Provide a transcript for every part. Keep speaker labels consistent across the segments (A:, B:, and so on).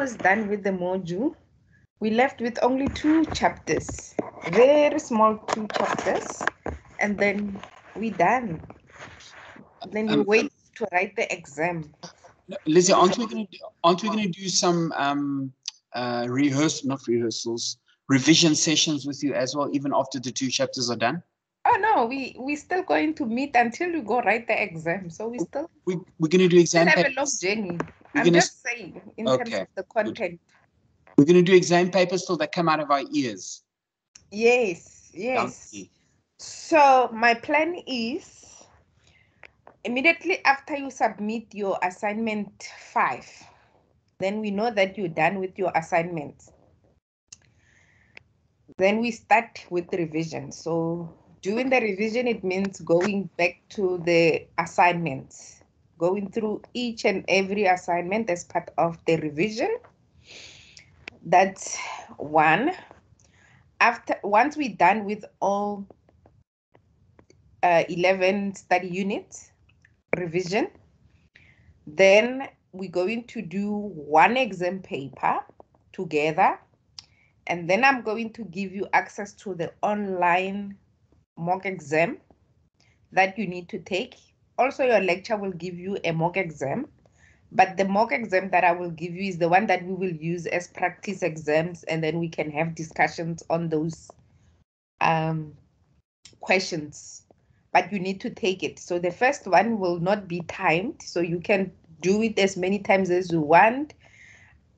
A: was done with the module. We left with only two chapters, very small two chapters, and then we done. Then you
B: Um,
A: wait to write the exam.
B: Lizzy, aren't we going to aren't we going to do some um, uh, rehearse not rehearsals revision sessions with you as well, even after the two chapters are done?
A: Oh no, we we still going to meet until we go write the exam. So we still
B: We we're going to do
A: still
B: exam.
A: have a long journey.
B: We're
A: I'm
B: gonna
A: just saying in terms of the content.
B: We're going to do exam papers till they come out of our ears.
A: Yes, yes.
B: Donkey.
A: So my plan is immediately after you submit your assignment five, then we know that you're done with your assignments. Then we start with the revision. So doing the revision, it means going back to the assignments, going through each and every assignment as part of the revision. That's one. After once we're done with all uh, 11 study units revision then we're going to do one exam paper together. And then i'm going to give you access to the online mock exam that you need to take also your lecture will give you a mock exam but the mock exam that I will give you is the one that we will use as practice exams, and then we can have discussions on those um, questions. But you need to take it. So the first one will not be timed, so you can do it as many times as you want.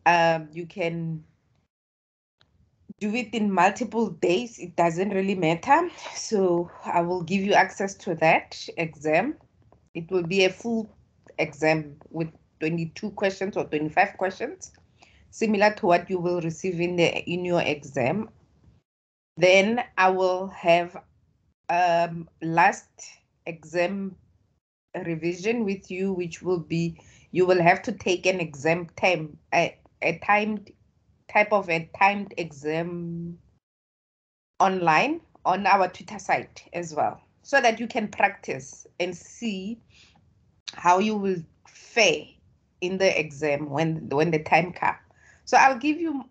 A: Um, you can do it in multiple days, it doesn't really matter. So I will give you access to that exam. It will be a full exam with 22 questions or 25 questions, similar to what you will receive in the in your exam. Then I will have um, last exam revision with you, which will be you will have to take an exam time a, a timed type of a timed exam online on our tutor site as well, so that you can practice and see how you will fare in the exam when when the time comes. So I'll give you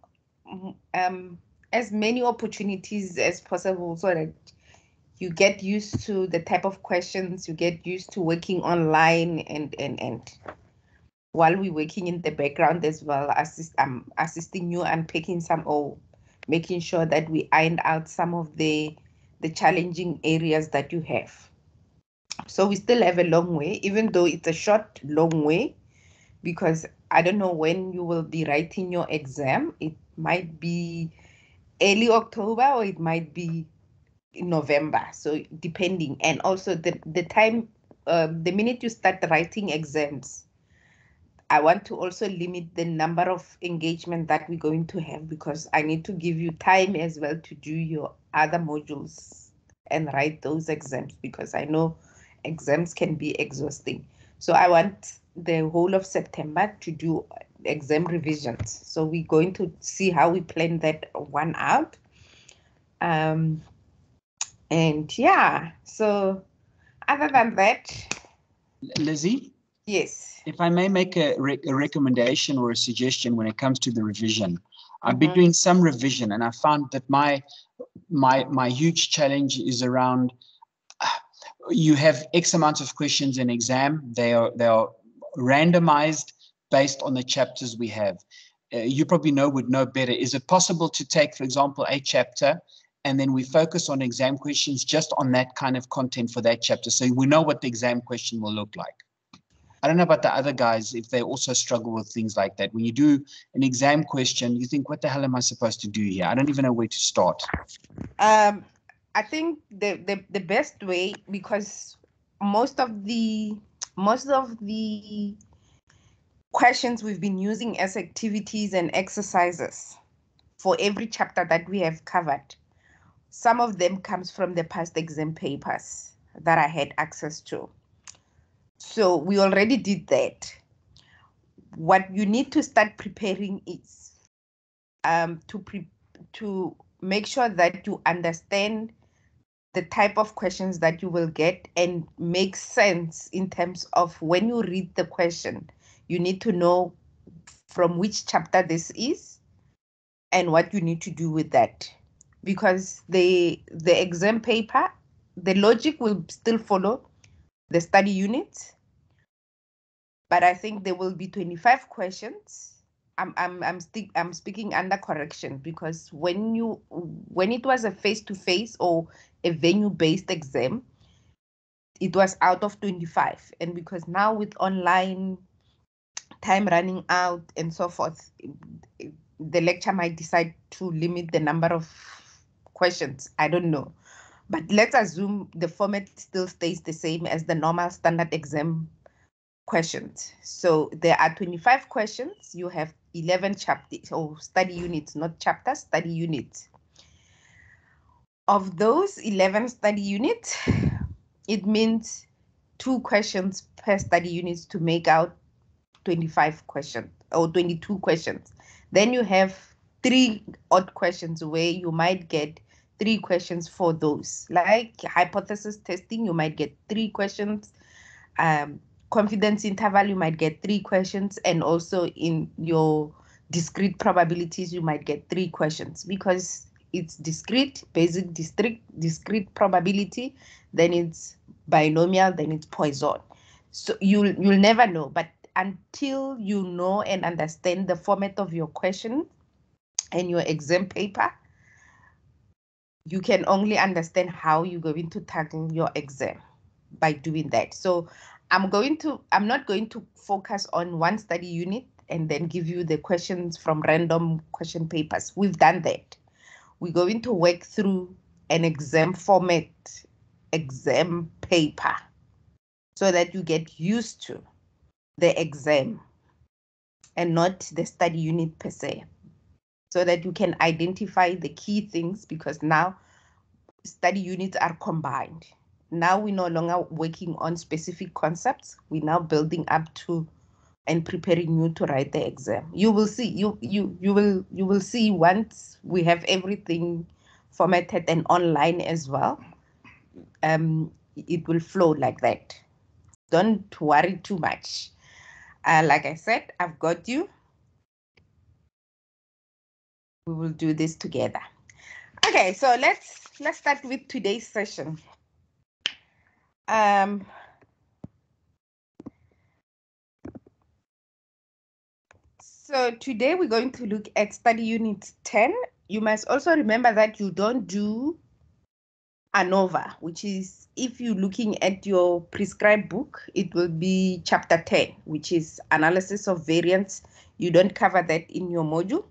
A: um, as many opportunities as possible so that you get used to the type of questions, you get used to working online and and and while we're working in the background as well, assist I'm assisting you and picking some or making sure that we iron out some of the the challenging areas that you have. So we still have a long way, even though it's a short, long way, because I don't know when you will be writing your exam. It might be early October or it might be November. So depending, and also the the time, um, the minute you start writing exams, I want to also limit the number of engagement that we're going to have because I need to give you time as well to do your other modules and write those exams because I know exams can be exhausting. So I want the whole of September to do exam revisions. So we're going to see how we plan that one out. Um, and yeah, so other than that,
B: Lizzy,
A: yes.
B: if I may make a, re- a recommendation or a suggestion when it comes to the revision, I've been
A: Mhm.
B: doing some revision and I found that my my my huge challenge is around you have X amount of questions in exam. They are they are randomized based on the chapters we have. Uh, you probably know would know better. Is it possible to take, for example, a chapter and then we focus on exam questions just on that kind of content for that chapter, so we know what the exam question will look like? I don't know about the other guys if they also struggle with things like that. When you do an exam question, you think, what the hell am I supposed to do here? I don't even know where to start.
A: Um, I think the, the the best way because most of the most of the questions we've been using as activities and exercises for every chapter that we have covered. Some of them comes from the past exam papers that I had access to. So we already did that. What you need to start preparing is um, to pre- to make sure that you understand the type of questions that you will get and make sense in terms of when you read the question you need to know from which chapter this is and what you need to do with that. Because the the exam paper, the logic will still follow the study unit, but I think there will be 25 questions. I'm I'm I'm stick I'm speaking under correction because when you when it was a face-to-face or a venue-based exam, it was out of 25. And because now with online time running out and so forth, the lecture might decide to limit the number of questions. I don't know. But let's assume the format still stays the same as the normal standard exam questions. So there are 25 questions. You have 11 chapters or study units, not chapters, study units. Of those 11 study units, it means two questions per study units to make out 25 questions or 22 questions. Then you have three odd questions where you might get three questions for those. Like hypothesis testing, you might get three questions. Um, confidence interval, you might get three questions. And also in your discrete probabilities, you might get three questions because it's discrete, basic discrete, discrete probability, then it's binomial, then it's Poisson. So you'll you'll never know, but until you know and understand the format of your question and your exam paper, you can only understand how you're going to tackle your exam by doing that. So I'm going to, I'm not going to focus on one study unit and then give you the questions from random question papers. We've done that. We're going to work through an exam format, exam paper, so that you get used to the exam and not the study unit per se so that you can identify the key things because now study units are combined. Now we're no longer working on specific concepts. We're now building up to and preparing you to write the exam. You will see you you you will you will see once we have everything formatted and online as well. Um, it will flow like that. Don't worry too much. Uh, like I said, I've got you. We will do this together. Okay, so let's let's start with today's session. Um, so today we're going to look at study unit 10. You must also remember that you don't do ANOVA, which is if you're looking at your prescribed book, it will be chapter 10, which is analysis of variance. You don't cover that in your module.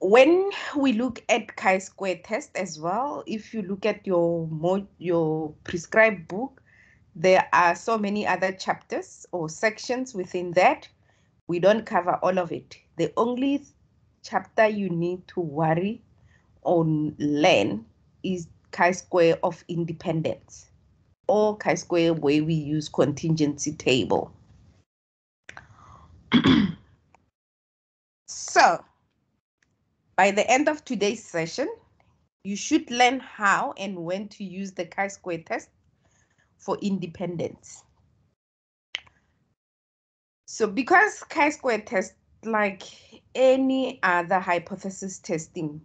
A: When we look at chi-square test as well, if you look at your your prescribed book, there are so many other chapters or sections within that. We don't cover all of it. The only chapter you need to worry or learn is chi-square of independence or chi-square where we use contingency table. so by the end of today's session, you should learn how and when to use the chi-square test for independence. So because chi-square test, like any other hypothesis testing,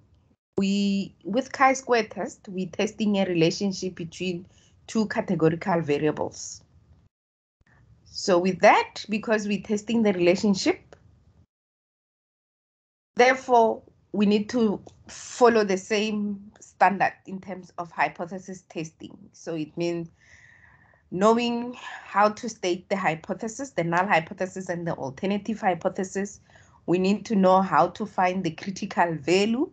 A: we with chi-square test, we're testing a relationship between two categorical variables. So with that, because we're testing the relationship, therefore we need to follow the same standard in terms of hypothesis testing. So it means knowing how to state the hypothesis, the null hypothesis and the alternative hypothesis. We need to know how to find the critical value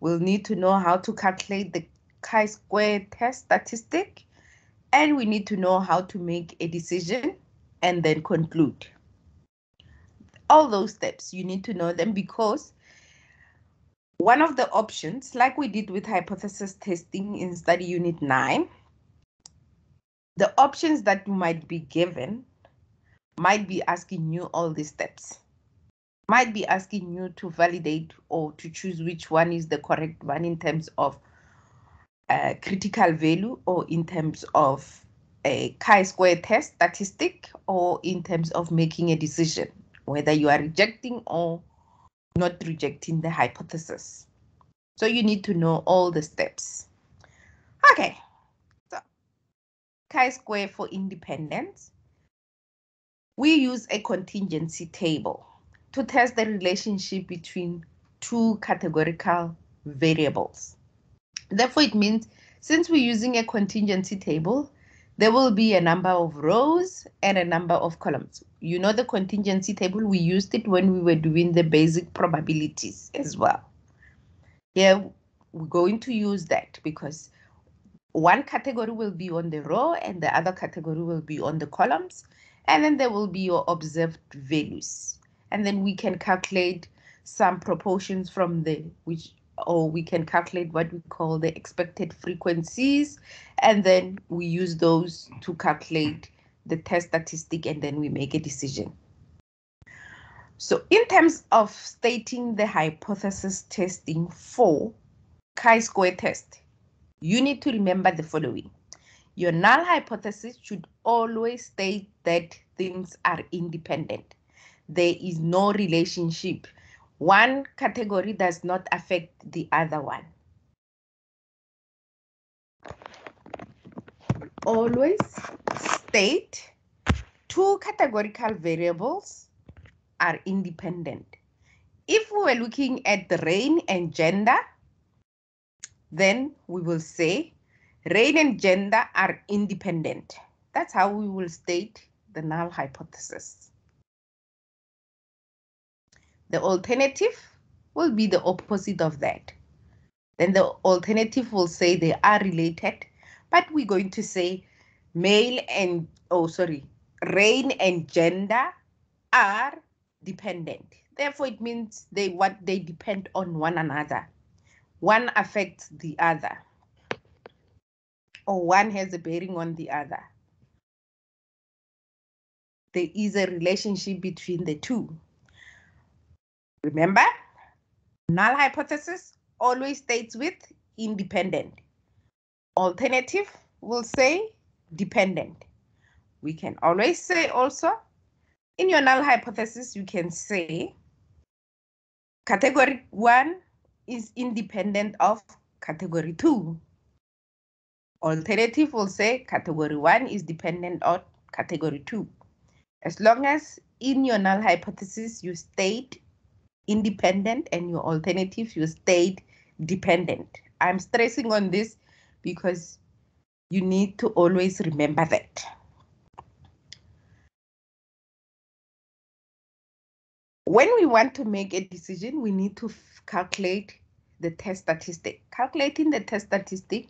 A: We'll need to know how to calculate the chi-square test statistic, and we need to know how to make a decision and then conclude. All those steps, you need to know them because one of the options, like we did with hypothesis testing in study unit 9, the options that you might be given might be asking you all these steps might be asking you to validate or to choose which one is the correct one in terms of uh, critical value or in terms of a chi-square test statistic or in terms of making a decision. whether you are rejecting or not rejecting the hypothesis. So you need to know all the steps. Okay, so chi-square for independence. We use a contingency table to test the relationship between two categorical variables. Therefore, it means since we're using a contingency table, there will be a number of rows and a number of columns. You know the contingency table, we used it when we were doing the basic probabilities as well. Here, we're going to use that because one category will be on the row and the other category will be on the columns. And then there will be your observed values. And then we can calculate some proportions from the which or we can calculate what we call the expected frequencies, and then we use those to calculate the test statistic, and then we make a decision. So in terms of stating the hypothesis testing for chi-square test, you need to remember the following. Your null hypothesis should always state that things are independent. There is no relationship one category does not affect the other one. Always state two categorical variables are independent. If we were looking at the rain and gender, then we will say rain and gender are independent. That's how we will state the null hypothesis. The alternative will be the opposite of that. Then the alternative will say they are related, but we're going to say male and, oh, sorry, rain and gender are dependent. Therefore, it means they what they depend on one another. One affects the other, or one has a bearing on the other. There is a relationship between the two. Remember, null hypothesis always states with independent. Alternative will say dependent. We can always say also, in your null hypothesis, you can say category one is independent of category two. Alternative will say category one is dependent on category two. As long as in your null hypothesis you state independent and your alternative you stayed dependent. I'm stressing on this because you need to always remember that. When we want to make a decision, we need to calculate the test statistic. Calculating the test statistic,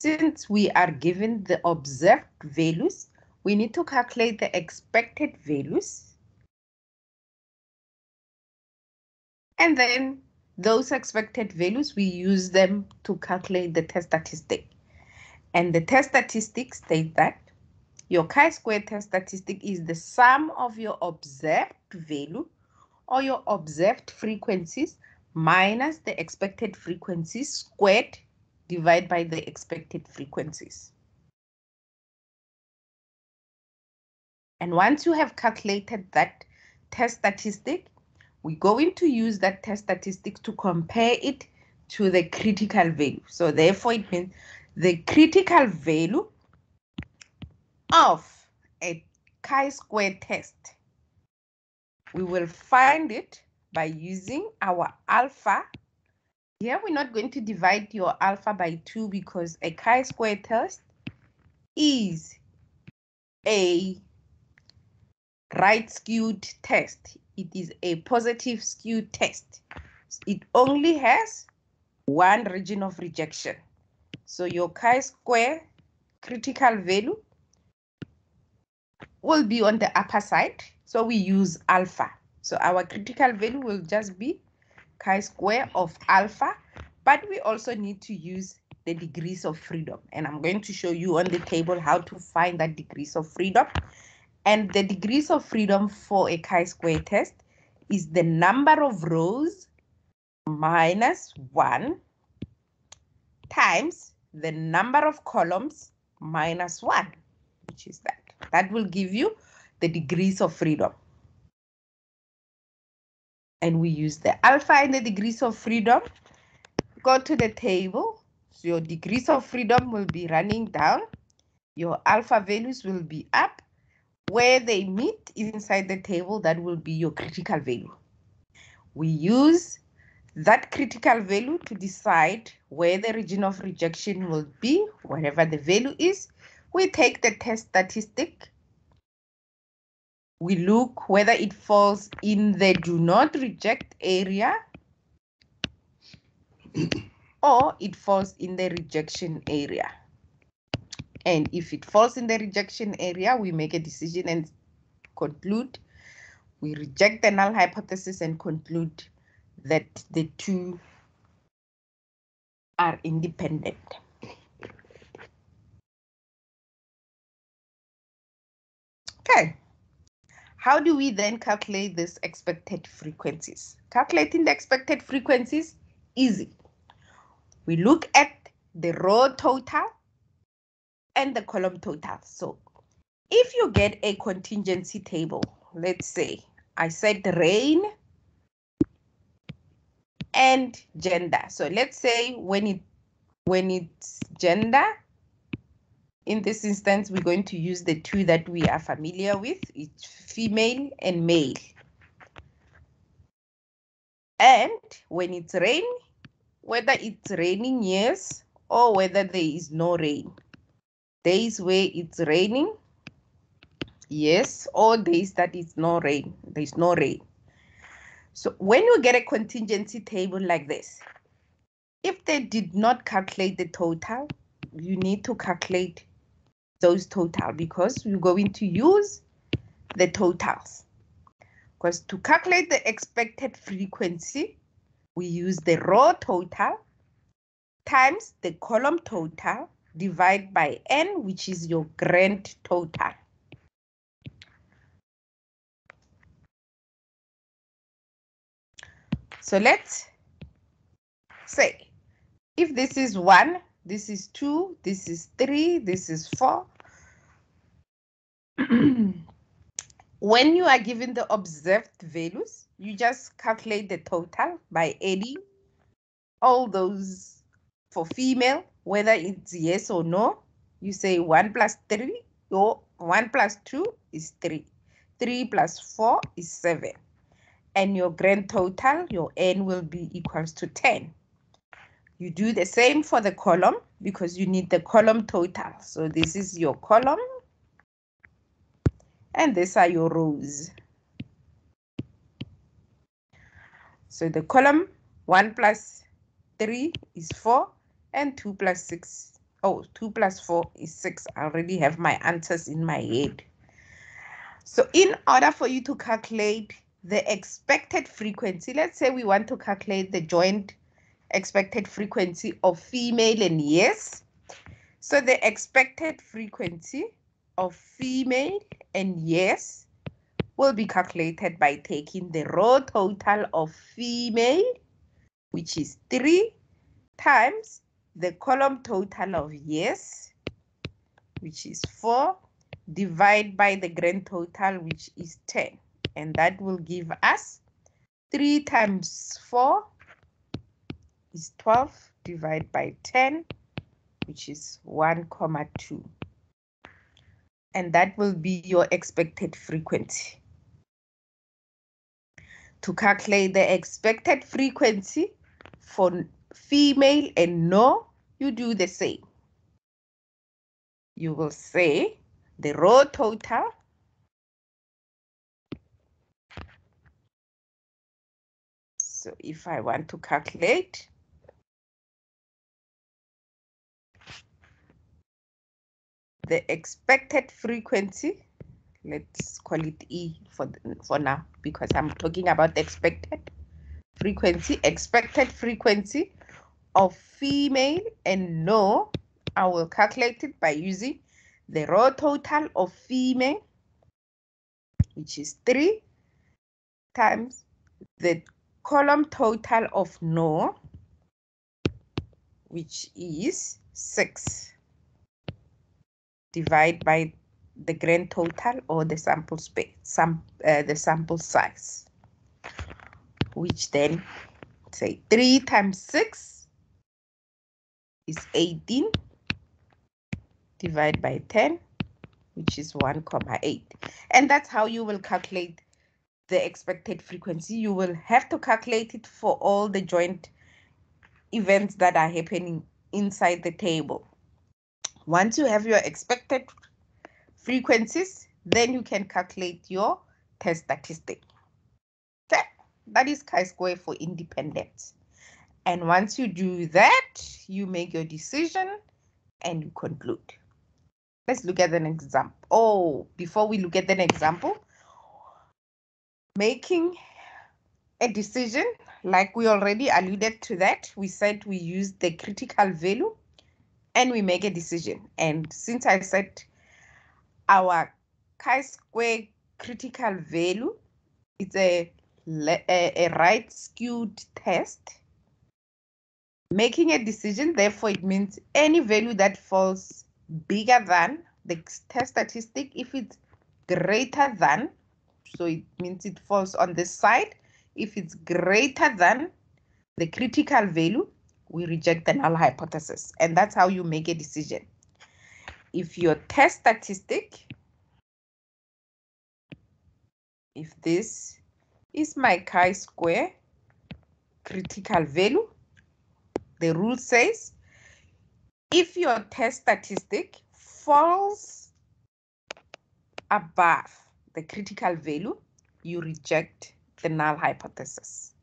A: since we are given the observed values, we need to calculate the expected values And then those expected values, we use them to calculate the test statistic. And the test statistic state that your chi-square test statistic is the sum of your observed value or your observed frequencies minus the expected frequencies squared divided by the expected frequencies. And once you have calculated that test statistic, we're going to use that test statistic to compare it to the critical value. So therefore it means the critical value of a chi-square test. We will find it by using our alpha. Here we're not going to divide your alpha by 2 because a chi-square test is a right skewed test it is a positive skew test. It only has one region of rejection. So your chi-square critical value will be on the upper side. So we use alpha. So our critical value will just be chi-square of alpha, but we also need to use the degrees of freedom. And I'm going to show you on the table how to find that degrees of freedom. And the degrees of freedom for a chi-square test is the number of rows minus 1 times the number of columns minus 1, which is that. That will give you the degrees of freedom. and we use the alpha and the degrees of freedom. Go to the table. So your degrees of freedom will be running down. Your alpha values will be up. Where they meet inside the table, that will be your critical value. We use that critical value to decide where the region of rejection will be, whatever the value is. We take the test statistic. We look whether it falls in the do not reject area or it falls in the rejection area. And if it falls in the rejection area, we make a decision and conclude. We reject the null hypothesis and conclude that the two are independent. Okay. How do we then calculate these expected frequencies? Calculating the expected frequencies, easy. We look at the row total and the column total. So if you get a contingency table, let's say I said rain and gender. So let's say when it when it's gender, in this instance, we're going to use the two that we are familiar with. It's female and male. And when it's rain, whether it's raining yes or whether there is no rain. Days where it's raining, yes, or days that it's no rain, there's no rain. So when you get a contingency table like this, if they did not calculate the total, you need to calculate those total because you're going to use the totals. Because to calculate the expected frequency, we use the row total times the column total divided by n, which is your grand total. So let's say if this is one, this is two, this is three, this is four. when you are given the observed values, you just calculate the total by adding all those for female, whether it's yes or no. You say 1 plus 3 or 1 plus 2 is 3. 3 plus 4 is 7 and your grand total, your n will be equals to 10. You do the same for the column because you need the column total. So this is your column and these are your rows. So the column 1 plus 3 is 4 and 2 plus 6, oh, 2 plus 4 is 6. I already have my answers in my head. So in order for you to calculate the expected frequency, let's say we want to calculate the joint expected frequency of female and yes. So the expected frequency of female and yes will be calculated by taking the row total of female, which is 3, times the column total of yes, which is 4, divide by the grand total, which is 10 and that will give us 3 times 4 is 12 divided by 10 which is 1 comma 2 and that will be your expected frequency. To calculate the expected frequency for female and no you do the same. You will say the row total So if I want to calculate, the expected frequency, let's call it E for, for now, because I'm talking about expected frequency, expected frequency of female and no, I will calculate it by using the row total of female, which is 3 times the column total of no, which is 6, divide by the grand total or the sample space, some, uh, the sample size, which then say 3 times 6 is 18 divided by 10 which is 1 comma 8 and that's how you will calculate the expected frequency. You will have to calculate it for all the joint events that are happening inside the table. Once you have your expected frequencies then you can calculate your test statistic. Okay that is chi-square for independence and once you do that you make your decision and you conclude Let's look at an example. Oh, before we look at an example, making a decision, like we already alluded to that, we said we use the critical value and we make a decision. And since I said our chi-square critical value, it's a, a, a right skewed test. Making a decision, therefore, it means any value that falls bigger than the test statistic if it's greater than so it means it falls on this side if it's greater than the critical value we reject the null hypothesis. And that's how you make a decision. If your test statistic if this is my chi-square critical value the rule says if your test statistic falls above the critical value, you reject the null hypothesis.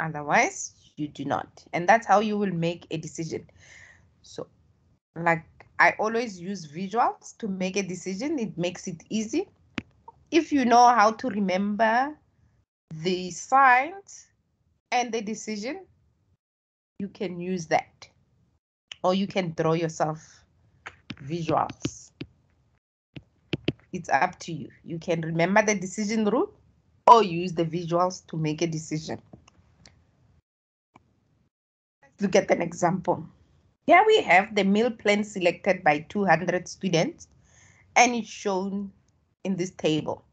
A: Otherwise, you do not. And that's how you will make a decision. So, like I always use visuals to make a decision. It makes it easy. If you know how to remember the signs and the decision, you can use that or you can draw yourself visuals. It's up to you. You can remember the decision rule or use the visuals to make a decision. Let's look at an example. Here we have the meal plan selected by 200 students and it's shown in this table.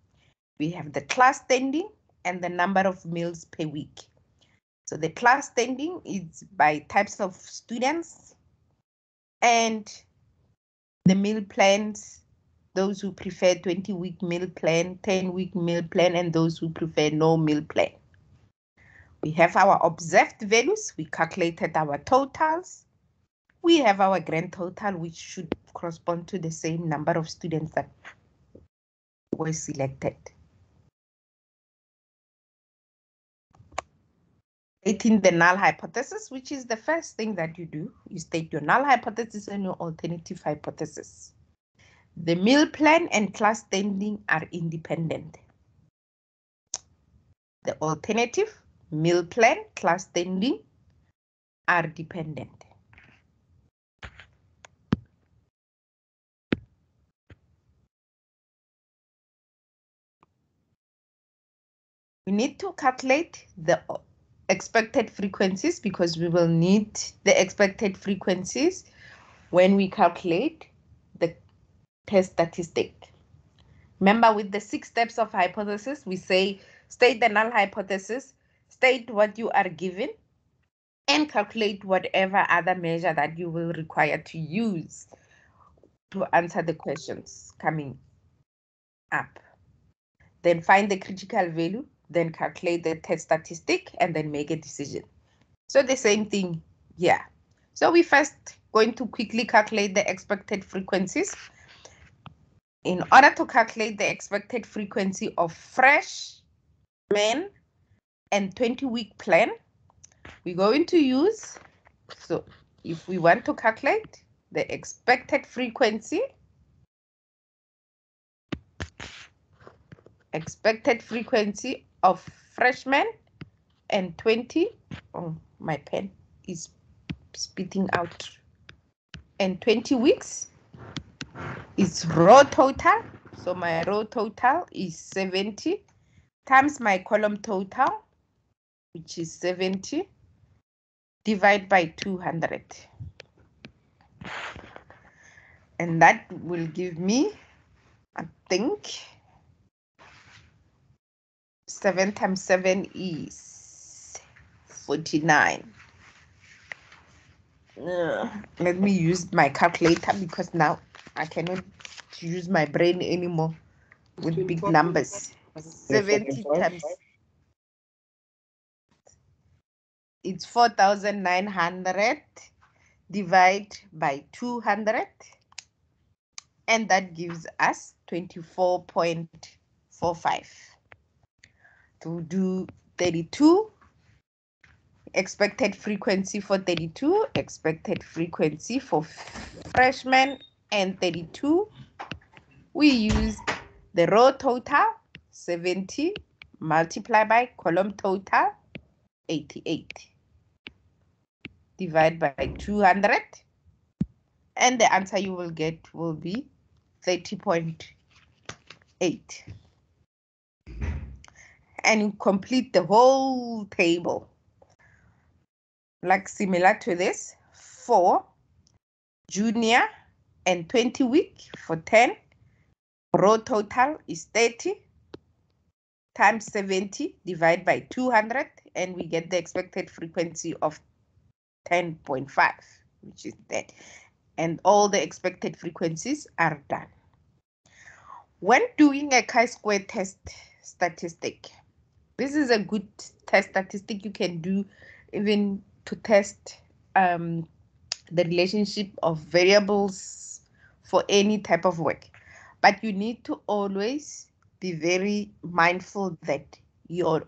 A: We have the class standing and the number of meals per week. So the class standing is by types of students and the meal plans, those who prefer 20 week meal plan, 10 week meal plan, and those who prefer no meal plan. We have our observed values. We calculated our totals. We have our grand total, which should correspond to the same number of students that were selected. Stating the null hypothesis, which is the first thing that you do. You state your null hypothesis and your alternative hypothesis. The meal plan and class standing are independent. The alternative, meal plan, class standing are dependent. We need to calculate the expected frequencies because we will need the expected frequencies when we calculate the test statistic. Remember with the six steps of hypothesis, we say state the null hypothesis, state what you are given, and calculate whatever other measure that you will require to use to answer the questions coming up. Then find the critical value then calculate the test statistic, and then make a decision. So the same thing here. So we first going to quickly calculate the expected frequencies. In order to calculate the expected frequency of fresh men and 20 week plan, we're going to use, so if we want to calculate the expected frequency, expected frequency of freshmen and 20. Oh, my pen is spitting out. And 20 weeks is row total. So my row total is 70 times my column total, which is 70, divide by 200. And that will give me, I think, 7 times 7 is 49. Uh, let me use my calculator because now I cannot use my brain anymore with big numbers. 70 times it's 4,900 divide by 200 and that gives us 24.45 to do 32 expected frequency for 32 expected frequency for freshmen and 32 we use the row total 70 multiplied by column total 88 divide by 200 and the answer you will get will be 30.8 and you complete the whole table. Like similar to this 4, junior and 20 week for 10 row total is 30 times 70 divided by 200 and we get the expected frequency of 10.5 which is that. And all the expected frequencies are done. When doing a chi-square test statistic this is a good test statistic you can do even to test um, the relationship of variables for any type of work but you need to always be very mindful that your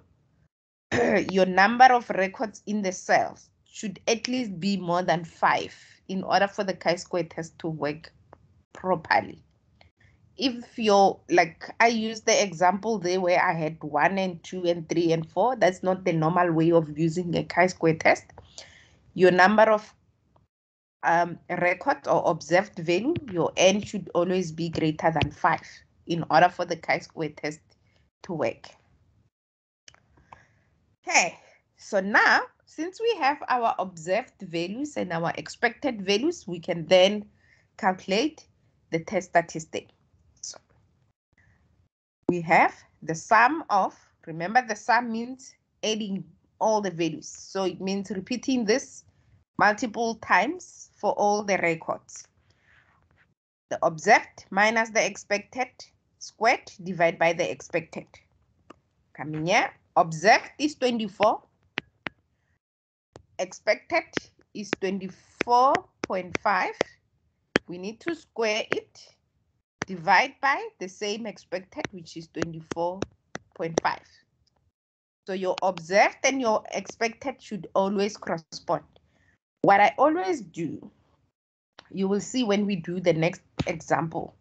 A: your number of records in the cells should at least be more than five in order for the chi-square test to work properly. If you're like I use the example there where I had one and two and three and four, that's not the normal way of using a chi-square test. Your number of um, record or observed value, your n should always be greater than five in order for the chi-square test to work. Okay, so now since we have our observed values and our expected values, we can then calculate the test statistic. We have the sum of, remember the sum means adding all the values. So it means repeating this multiple times for all the records. The observed minus the expected squared divided by the expected. Coming here, observed is 24 expected is 24.5 we need to square it divide by the same expected which is 24.5 so your observed and your expected should always correspond. What i always do you will see when we do the next example.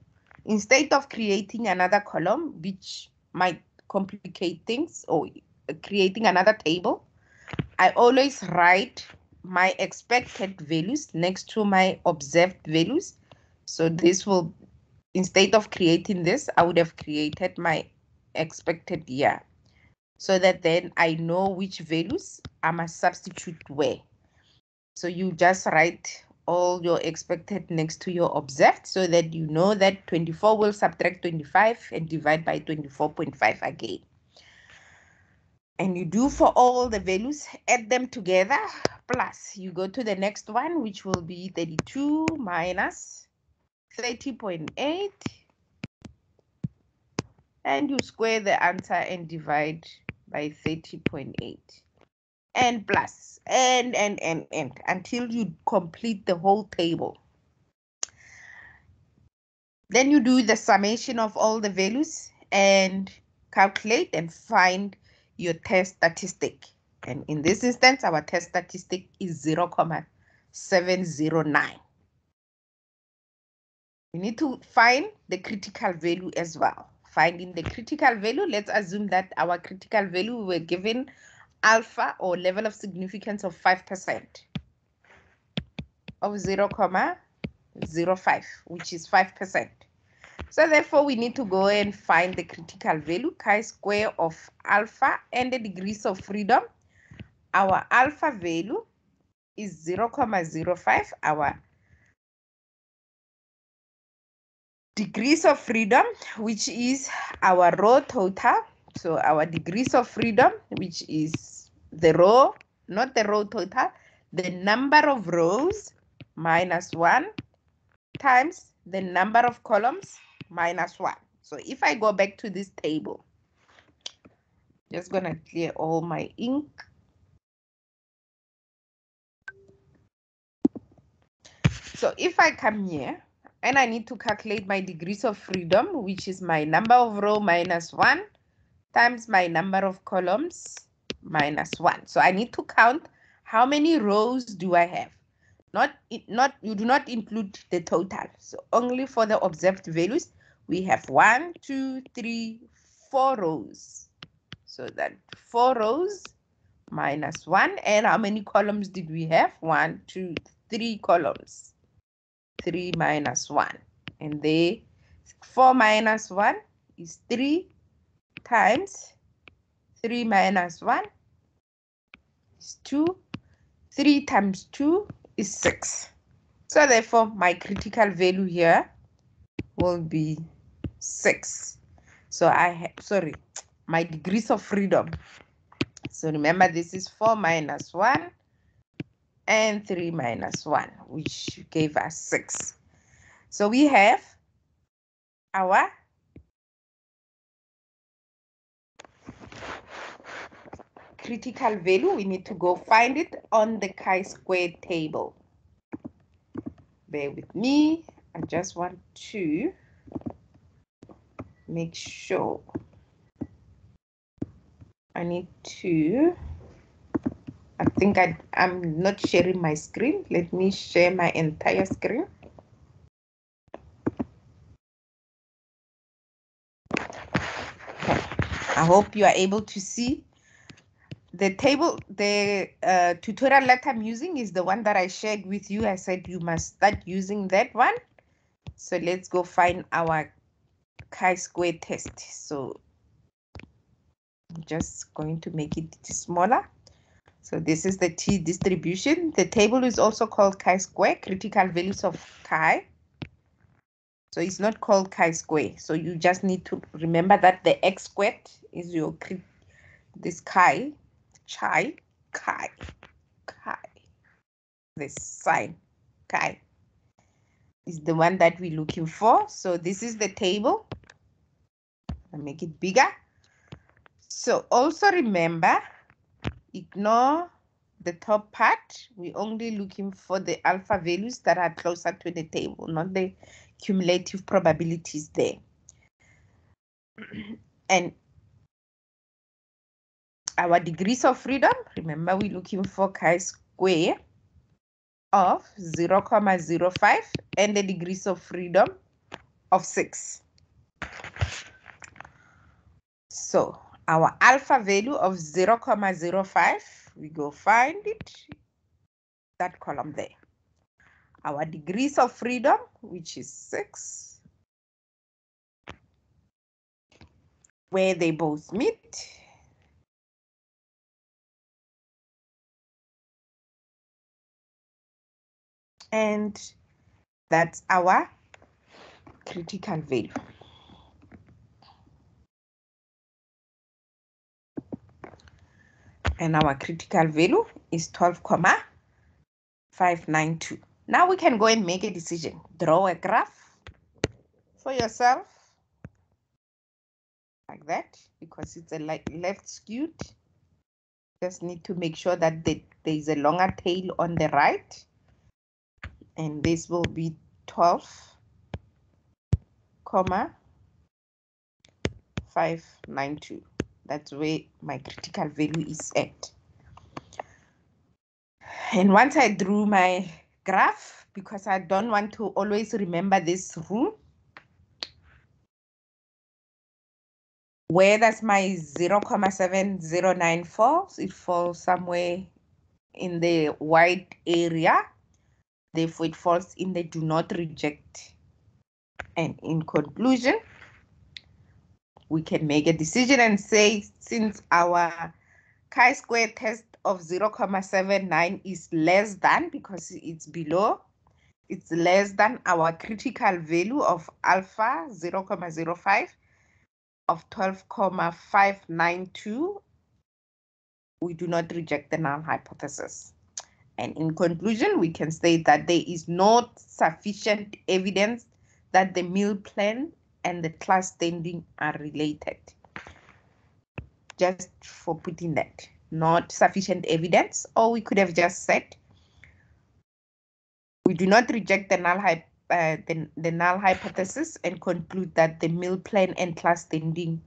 A: Instead of creating another column which might complicate things or creating another table, I always write my expected values next to my observed values. So this will, instead of creating this, I would have created my expected year so that then I know which values I must substitute where. So you just write all your expected next to your observed so that you know that 24 will subtract 25 and divide by 24.5 again. And you do for all the values, add them together, plus you go to the next one, which will be 32 minus 30.8. And you square the answer and divide by 30.8 and plus and and and and until you complete the whole table. Then you do the summation of all the values and calculate and find your test statistic. And in this instance, our test statistic is 0, 0.709. We need to find the critical value as well. Finding the critical value, let's assume that our critical value we were given alpha or level of significance of 5% of 0, 0.05, which is 5%. So therefore, we need to go and find the critical value, chi-square of alpha and the degrees of freedom. Our alpha value is 0, 0.05. Our degrees of freedom, which is our row total, So our degrees of freedom, which is the row, not the row total, the number of rows minus 1 times the number of columns minus 1. So if I go back to this table, just to clear all my ink. So if I come here and I need to calculate my degrees of freedom, which is my number of row minus 1 times my number of columns minus 1. So I need to count how many rows do I have. Not, not You do not include the total. So only for the observed values, we have one, two, three, four rows. So that four rows minus one. And how many columns did we have? One, two, three columns. 3 minus 1. And they 4 minus 1 is 3 times 3 minus 1 is 2. 3 times 2 is 6. So therefore, my critical value here will be 6. So I have, sorry, my degrees of freedom. So remember, this is 4 minus 1 and 3 minus 1, which gave us 6. So we have our critical value. We need to go find it on the chi-square table. Bear with me. I just want to make sure I need to I think I, I'm not sharing my screen. Let me share my entire screen. I hope you are able to see the table, the uh, tutorial that I'm using is the one that I shared with you. I said you must start using that one. So let's go find our chi-square test. So I'm just going to make it smaller. So this is the T distribution. The table is also called chi-square, critical values of chi. So it's not called chi-square. So you just need to remember that the x squared is your this chi, chi, chi, chi. This sign, chi, is the one that we're looking for. So this is the table. I'll make it bigger. So also remember ignore the top part. We're only looking for the alpha values that are closer to the table, not the cumulative probabilities there. and our degrees of freedom, remember we're looking for chi-square of 0, 0.05 and the degrees of freedom of 6. So our alpha value of 0, 0.05, we go find it, that column there. Our degrees of freedom, which is 6, where they both meet. And that's our critical value. And our critical value is 12,592. Now we can go and make a decision. Draw a graph for yourself like that because it's a like left skewed. Just need to make sure that there is a longer tail on the right. And this will be 12, comma 592. That's where my critical value is at. And once I drew my graph, because I don't want to always remember this rule, where does my 0, 0.7094? It falls somewhere in the white area. Therefore, it falls in the do not reject. And in conclusion, we can make a decision and say since our chi-square test of 0, 0.79 is less than because it's below, it's less than our critical value of alpha 0, 0.05, of 12,592, we do not reject the null hypothesis. And in conclusion, we can state that there is not sufficient evidence that the meal plan and the class standing are related. Just for putting that, not sufficient evidence, or we could have just said, we do not reject the null, uh, the, the null hypothesis and conclude that the meal plan and class standing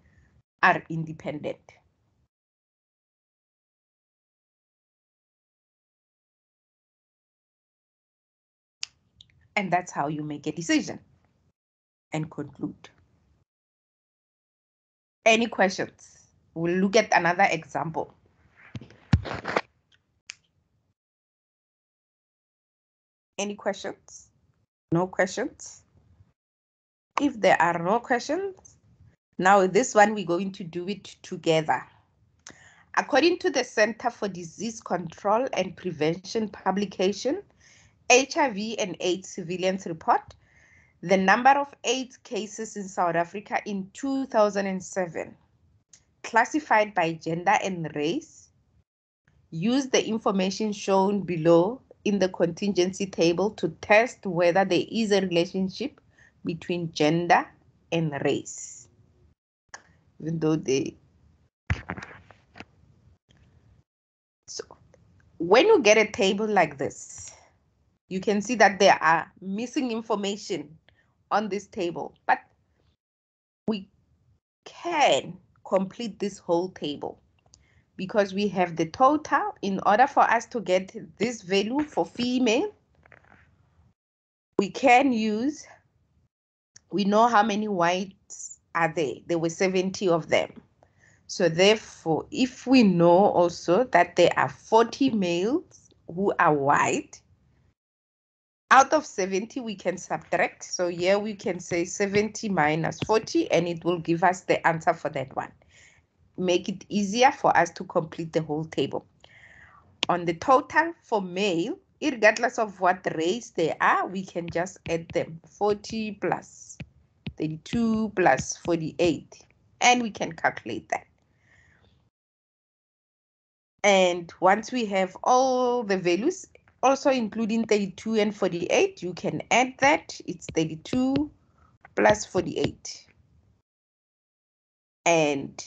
A: are independent. And that's how you make a decision and conclude. Any questions? We'll look at another example. Any questions? No questions? If there are no questions, now this one we're going to do it together. According to the Center for Disease Control and Prevention publication, HIV and AIDS Surveillance Report, the number of AIDS cases in South Africa in 2007, classified by gender and race, use the information shown below in the contingency table to test whether there is a relationship between gender and race. Even though they so when you get a table like this, you can see that there are missing information on this table, but we can complete this whole table because we have the total in order for us to get this value for female. We can use we know how many whites are there. There were 70 of them. So therefore if we know also that there are 40 males who are white out of 70 we can subtract. So here we can say 70 minus 40 and it will give us the answer for that one. Make it easier for us to complete the whole table. On the total for male regardless of what race they are we can just add them. 40 plus 32 plus 48 and we can calculate that. And once we have all the values also including 32 and 48, you can add that. It's 32 plus 48. And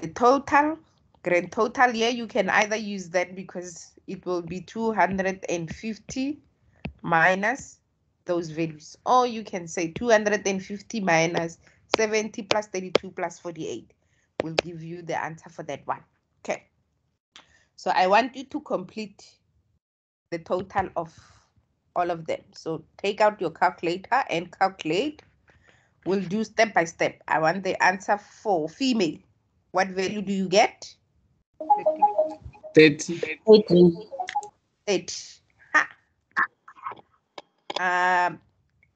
A: the total, grand total here, you can either use that because it will be 250 minus those values. Or you can say 250 minus 70 plus 32 plus 48 will give you the answer for that one. Okay. So I want you to complete the total of all of them. So take out your calculator and calculate. We'll do step by step. I want the answer for female. What value do you get?
B: 30.
C: 80.
A: 30. Um,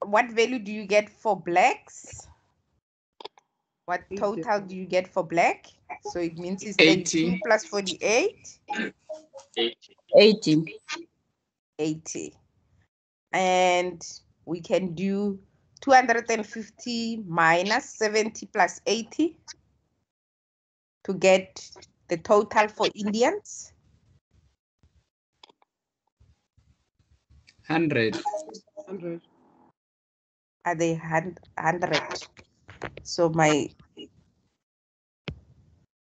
A: what value do you get for blacks? What total do you get for black? So it means it's 32
B: 80.
A: plus 48.
C: 80.
A: 80. And we can do 250 minus 70 plus 80 to get the total for Indians.
B: 100.
A: Are they hun- 100? So my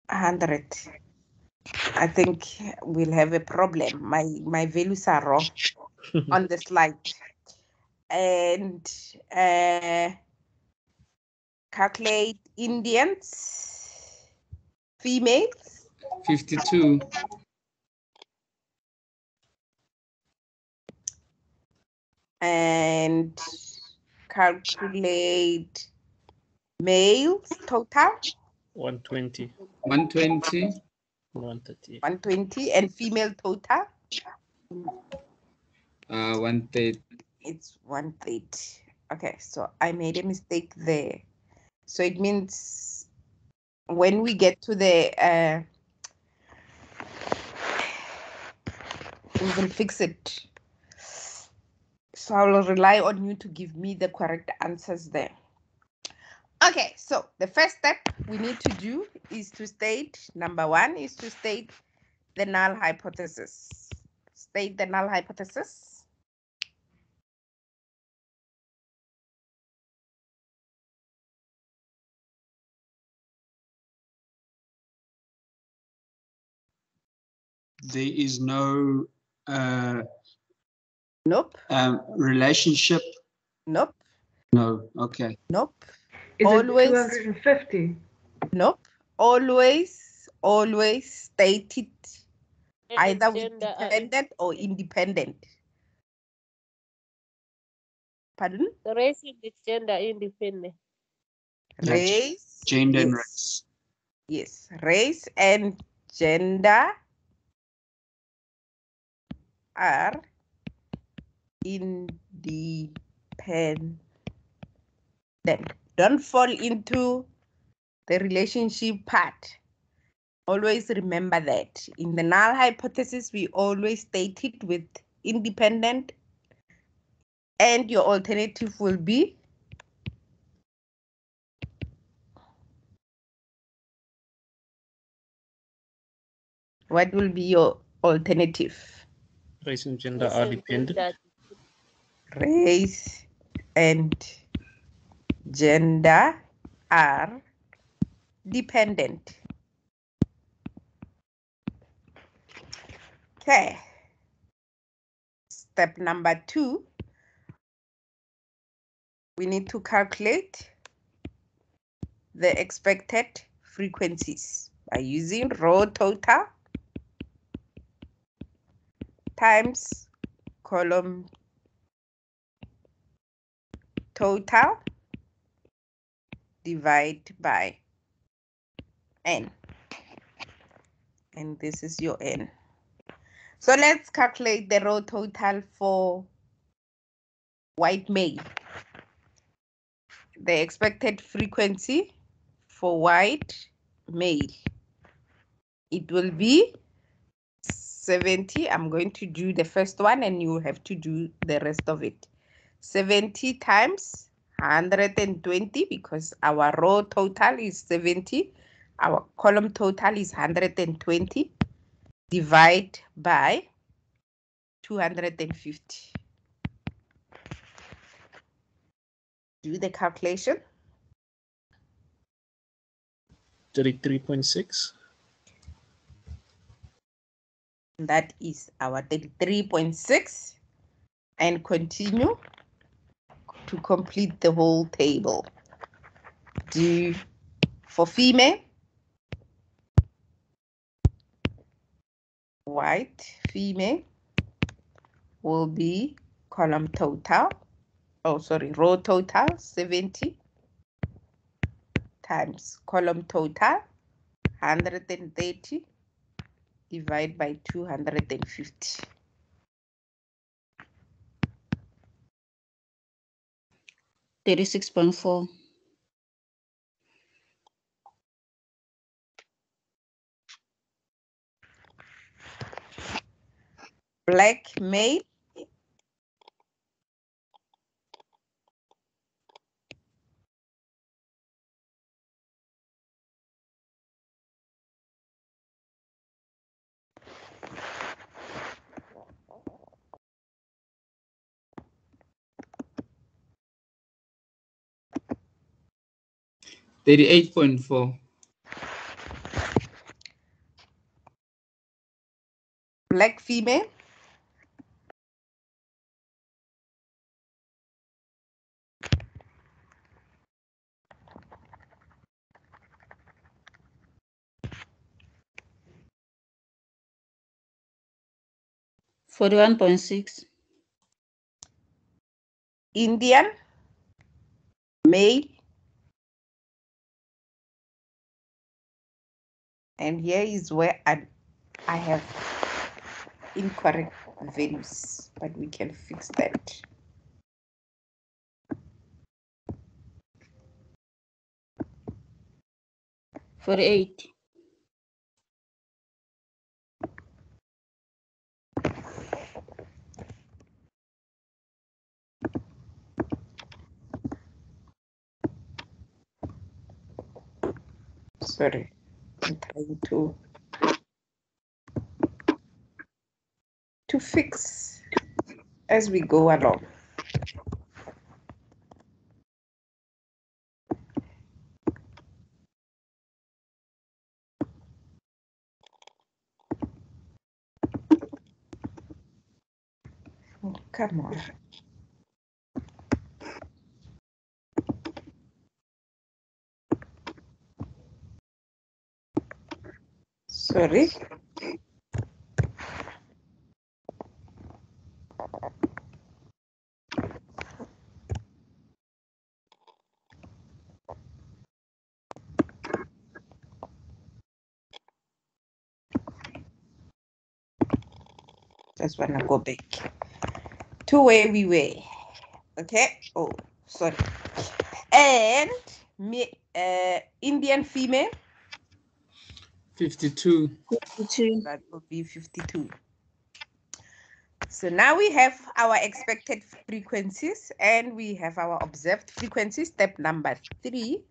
A: 100. I think we'll have a problem. My my values are wrong on the slide. And uh, calculate Indians, females,
B: 52.
A: and calculate males total
D: 120,
B: 120.
D: 130.
A: 120 and female total
B: Uh, 130.
A: it's 130 okay so i made a mistake there. So it means when we get to the uh we will fix it. So i will rely on you to give me the correct answers there Okay, so the first step we need to do is to state number one is to state the null hypothesis. State the null hypothesis.
B: There is no uh,
A: Nope,
B: um, relationship.
A: nope,
B: No. Okay.
A: nope,
E: Is
A: Always-
E: it 250?
A: nope. Always, always state it
F: And
A: either with
F: gender are
A: dependent or independent. Pardon?
F: The race and the gender independent.
A: Race.
B: Gender and
A: yes.
B: race.
A: Yes, race and gender are independent. Don't fall into the relationship part. Always remember that. In the null hypothesis, we always state it with independent, and your alternative will be what will be your alternative?
D: Race and gender
F: Race
D: are
F: and
D: dependent.
F: gender
A: race and gender are dependent. Okay. Step number two, we need to calculate the expected frequencies by using row total times column total divide by n. And this is your n. So let's calculate the row total for white male. The expected frequency for white male. It will be 70. I'm going to do the first one and you have to do the rest of it. 70 times 120 because our row total is 70. Our column total is 120. Divide by 250. Do the calculation.
D: 33.6.
A: That is our 33.6. And continue to complete the whole table. Do for female, white female will be column total, oh sorry, row total 70 times column total 130 divided by 250.
C: Thirty-six point four.
A: Black male
G: Thirty-eight point four.
A: black female
C: Forty-one point six.
A: Indian male and here is where I, I have incorrect values but we can fix that
C: Forty-eight.
A: Sorry, I'm trying to to fix as we go along. Oh, come on. Sorry. Just wanna go back to where we were. Okay. Oh, sorry. And me, uh, Indian female,
D: 52.
C: 52.
A: that will be 52. So now we have our expected frequencies and we have our observed frequencies. Step number three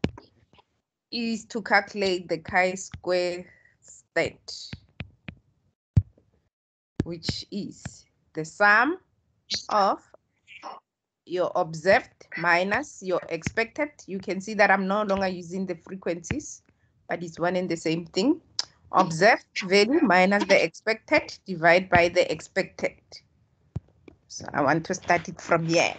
A: is to calculate the chi-square state, which is the sum of your observed minus your expected. You can see that I'm no longer using the frequencies, but it's one and the same thing. Observed value minus the expected divide by the expected. So I want to start it from here.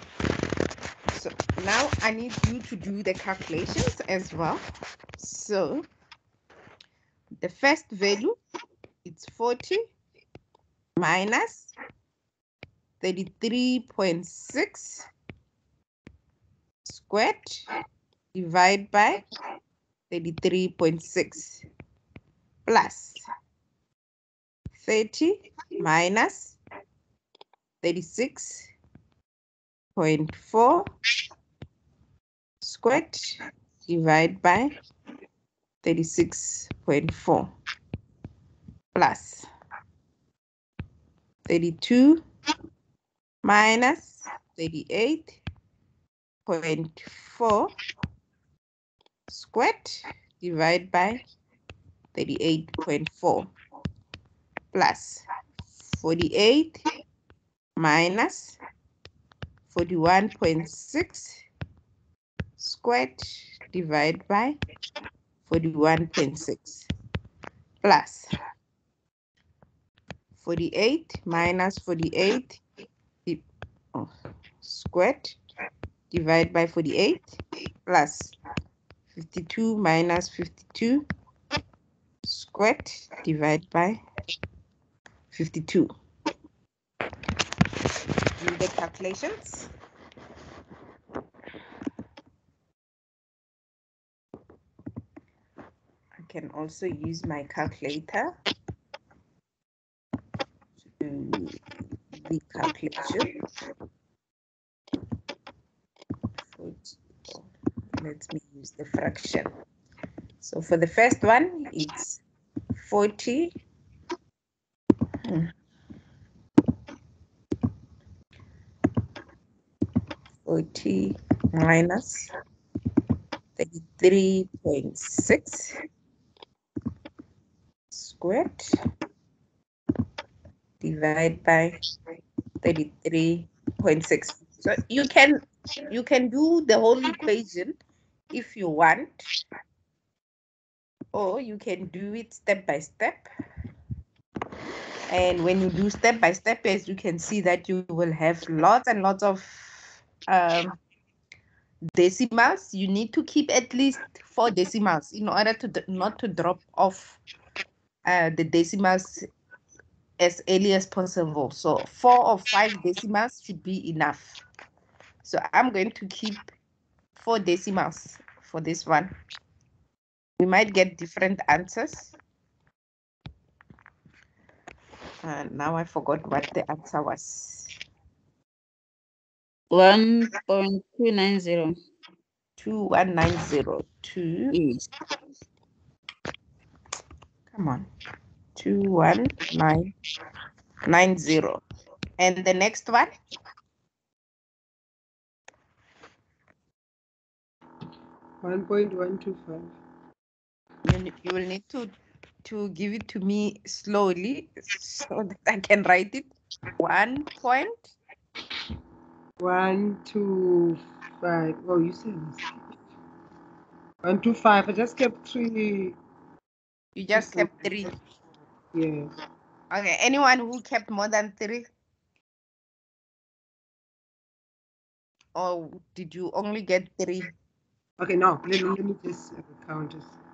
A: So now I need you to do the calculations as well. So the first value it's 40 minus 33.6 squared divide by 33.6 plus 30 minus 36.4 squared divided by 36.4 plus 32 minus 38.4 squared divided by 38.4 plus 48 minus 41.6 squared divided by 41.6 plus 48 minus 48 di- oh, squared divide by 48 plus 52 minus 52 squared divide by 52. Do the calculations. I can also use my calculator to do the calculation. Let me use the fraction. So for the first one, it's 40 hmm. 40 minus 33.6 squared divided by 33.6 so you can you can do the whole equation if you want or you can do it step by step. And when you do step by step as you can see that you will have lots and lots of um, decimals. You need to keep at least four decimals in order to not to drop off uh, the decimals as early as possible. So four or five decimals should be enough. So i'm going to keep four decimals for this one we might get different answers and now i forgot what the answer was
C: 1.290.
A: 21902
C: Yes.
A: Come on. 21990. And the next one?
E: One point one two five.
A: You will need to to give it to me slowly so that I can write it. One point.
E: One, two, five. Oh, you said. One, two, five. I just kept three.
A: You just kept three.
E: Yes.
A: Okay. Anyone who kept more than three? Or did you only get three?
E: Okay, no. Let me, let me just count it.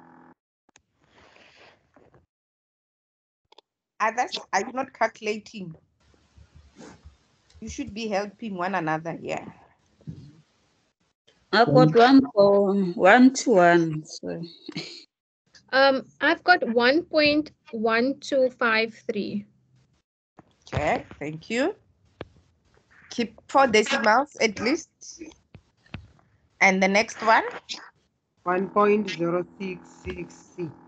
A: others are you not calculating you should be helping one another yeah.
C: i've got mm. one for one to one so.
G: um i've got 1.1253
A: okay thank you keep four decimals at least and the next one
E: one point zero six six six.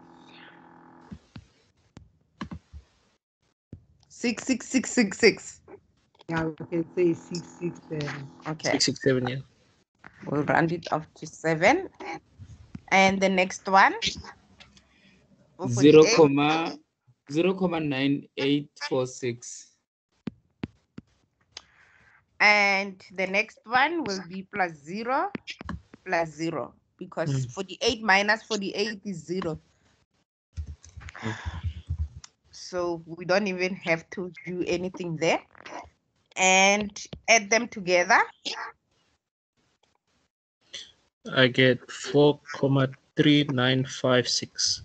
A: Six six six. Six six six six six.
E: Yeah, we can say six six seven.
A: Okay.
D: Six, six, seven, yeah.
A: We'll round it up to seven. And the next one.
H: Zero comma zero comma nine eight four six.
A: And the next one will be plus zero, plus zero, because
D: Mm.
A: 48 minus 48 is zero. So we don't even have to do anything there. And add them together.
D: I get four comma three nine five six.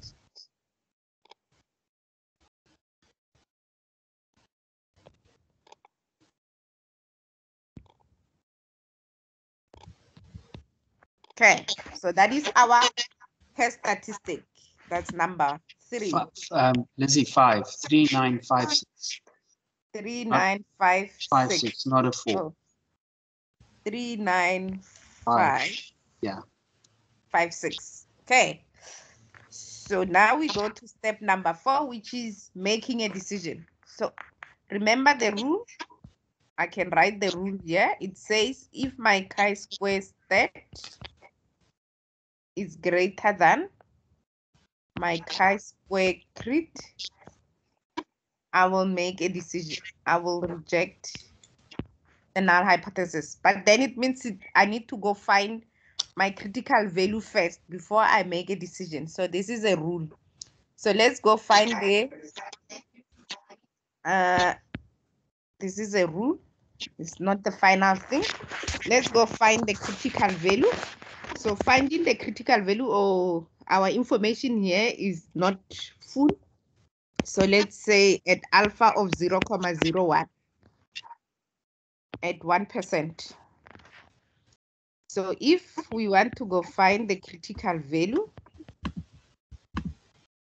A: Okay, so that is our test statistic. That's number three.
B: Um, Lizzy, five, three, nine, five, six,
A: Three, nine, five,
B: five,
A: six.
B: six, not a four.
A: Oh. Three, nine,
B: Five.
A: five.
B: Yeah.
A: Five, six. Okay. So now we go to step number four, which is making a decision. So remember the rule? I can write the rule here. It says if my chi-square state is greater than my chi-square crit, I will make a decision. I will reject the null hypothesis. But then it means it, I need to go find my critical value first before I make a decision. So this is a rule. So let's go find the, uh, this is a rule. It's not the final thing. Let's go find the critical value. So finding the critical value or our information here is not full. So let's say at alpha of 0, comma 01 at 1%. So if we want to go find the critical value,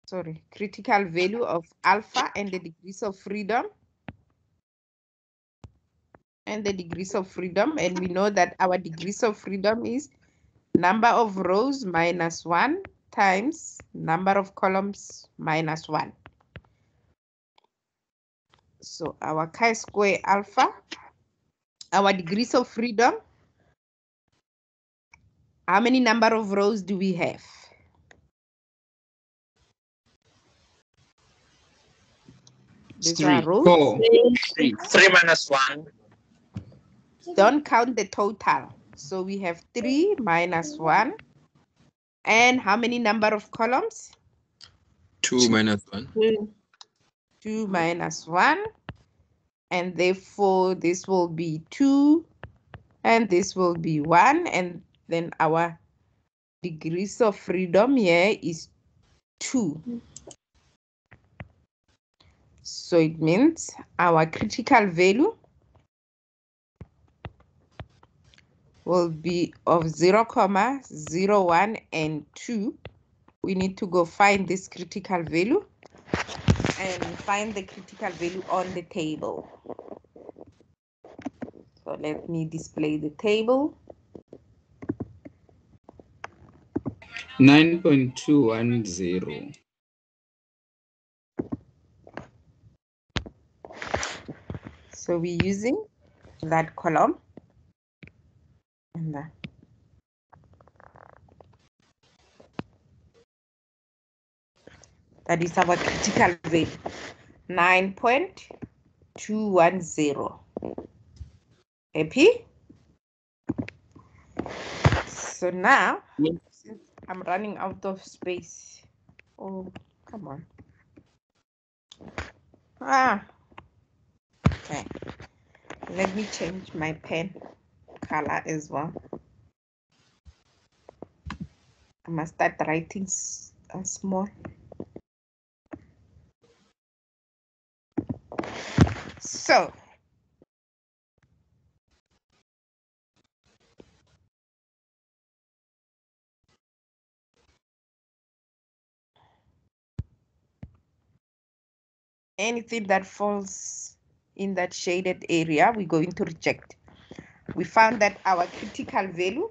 A: sorry, critical value of alpha and the degrees of freedom, and the degrees of freedom, and we know that our degrees of freedom is number of rows minus one times number of columns minus one. So our chi-square alpha, our degrees of freedom, how many number of rows do we have?
B: It's
A: These are
B: three.
A: rows.
B: Three.
I: Three minus one.
A: Don't count the total. So we have three minus one. And how many number of columns?
I: Two minus one.
A: Two minus one. And therefore this will be two. And this will be one. And then our degrees of freedom here is two. So it means our critical value will be of 0, comma 0, 1, and 2. We need to go find this critical value and find the critical value on the table. So let me display the table.
H: Nine point two one zero.
A: So we're using that column that. That is our critical value. 9.210. Happy? So now,
H: Yes.
A: I'm running out of space. Oh, come on. Ah. Okay. Let me change my pen color as well. I must start writing uh, small. So, anything that falls in that shaded area, we're going to reject. We found that our critical value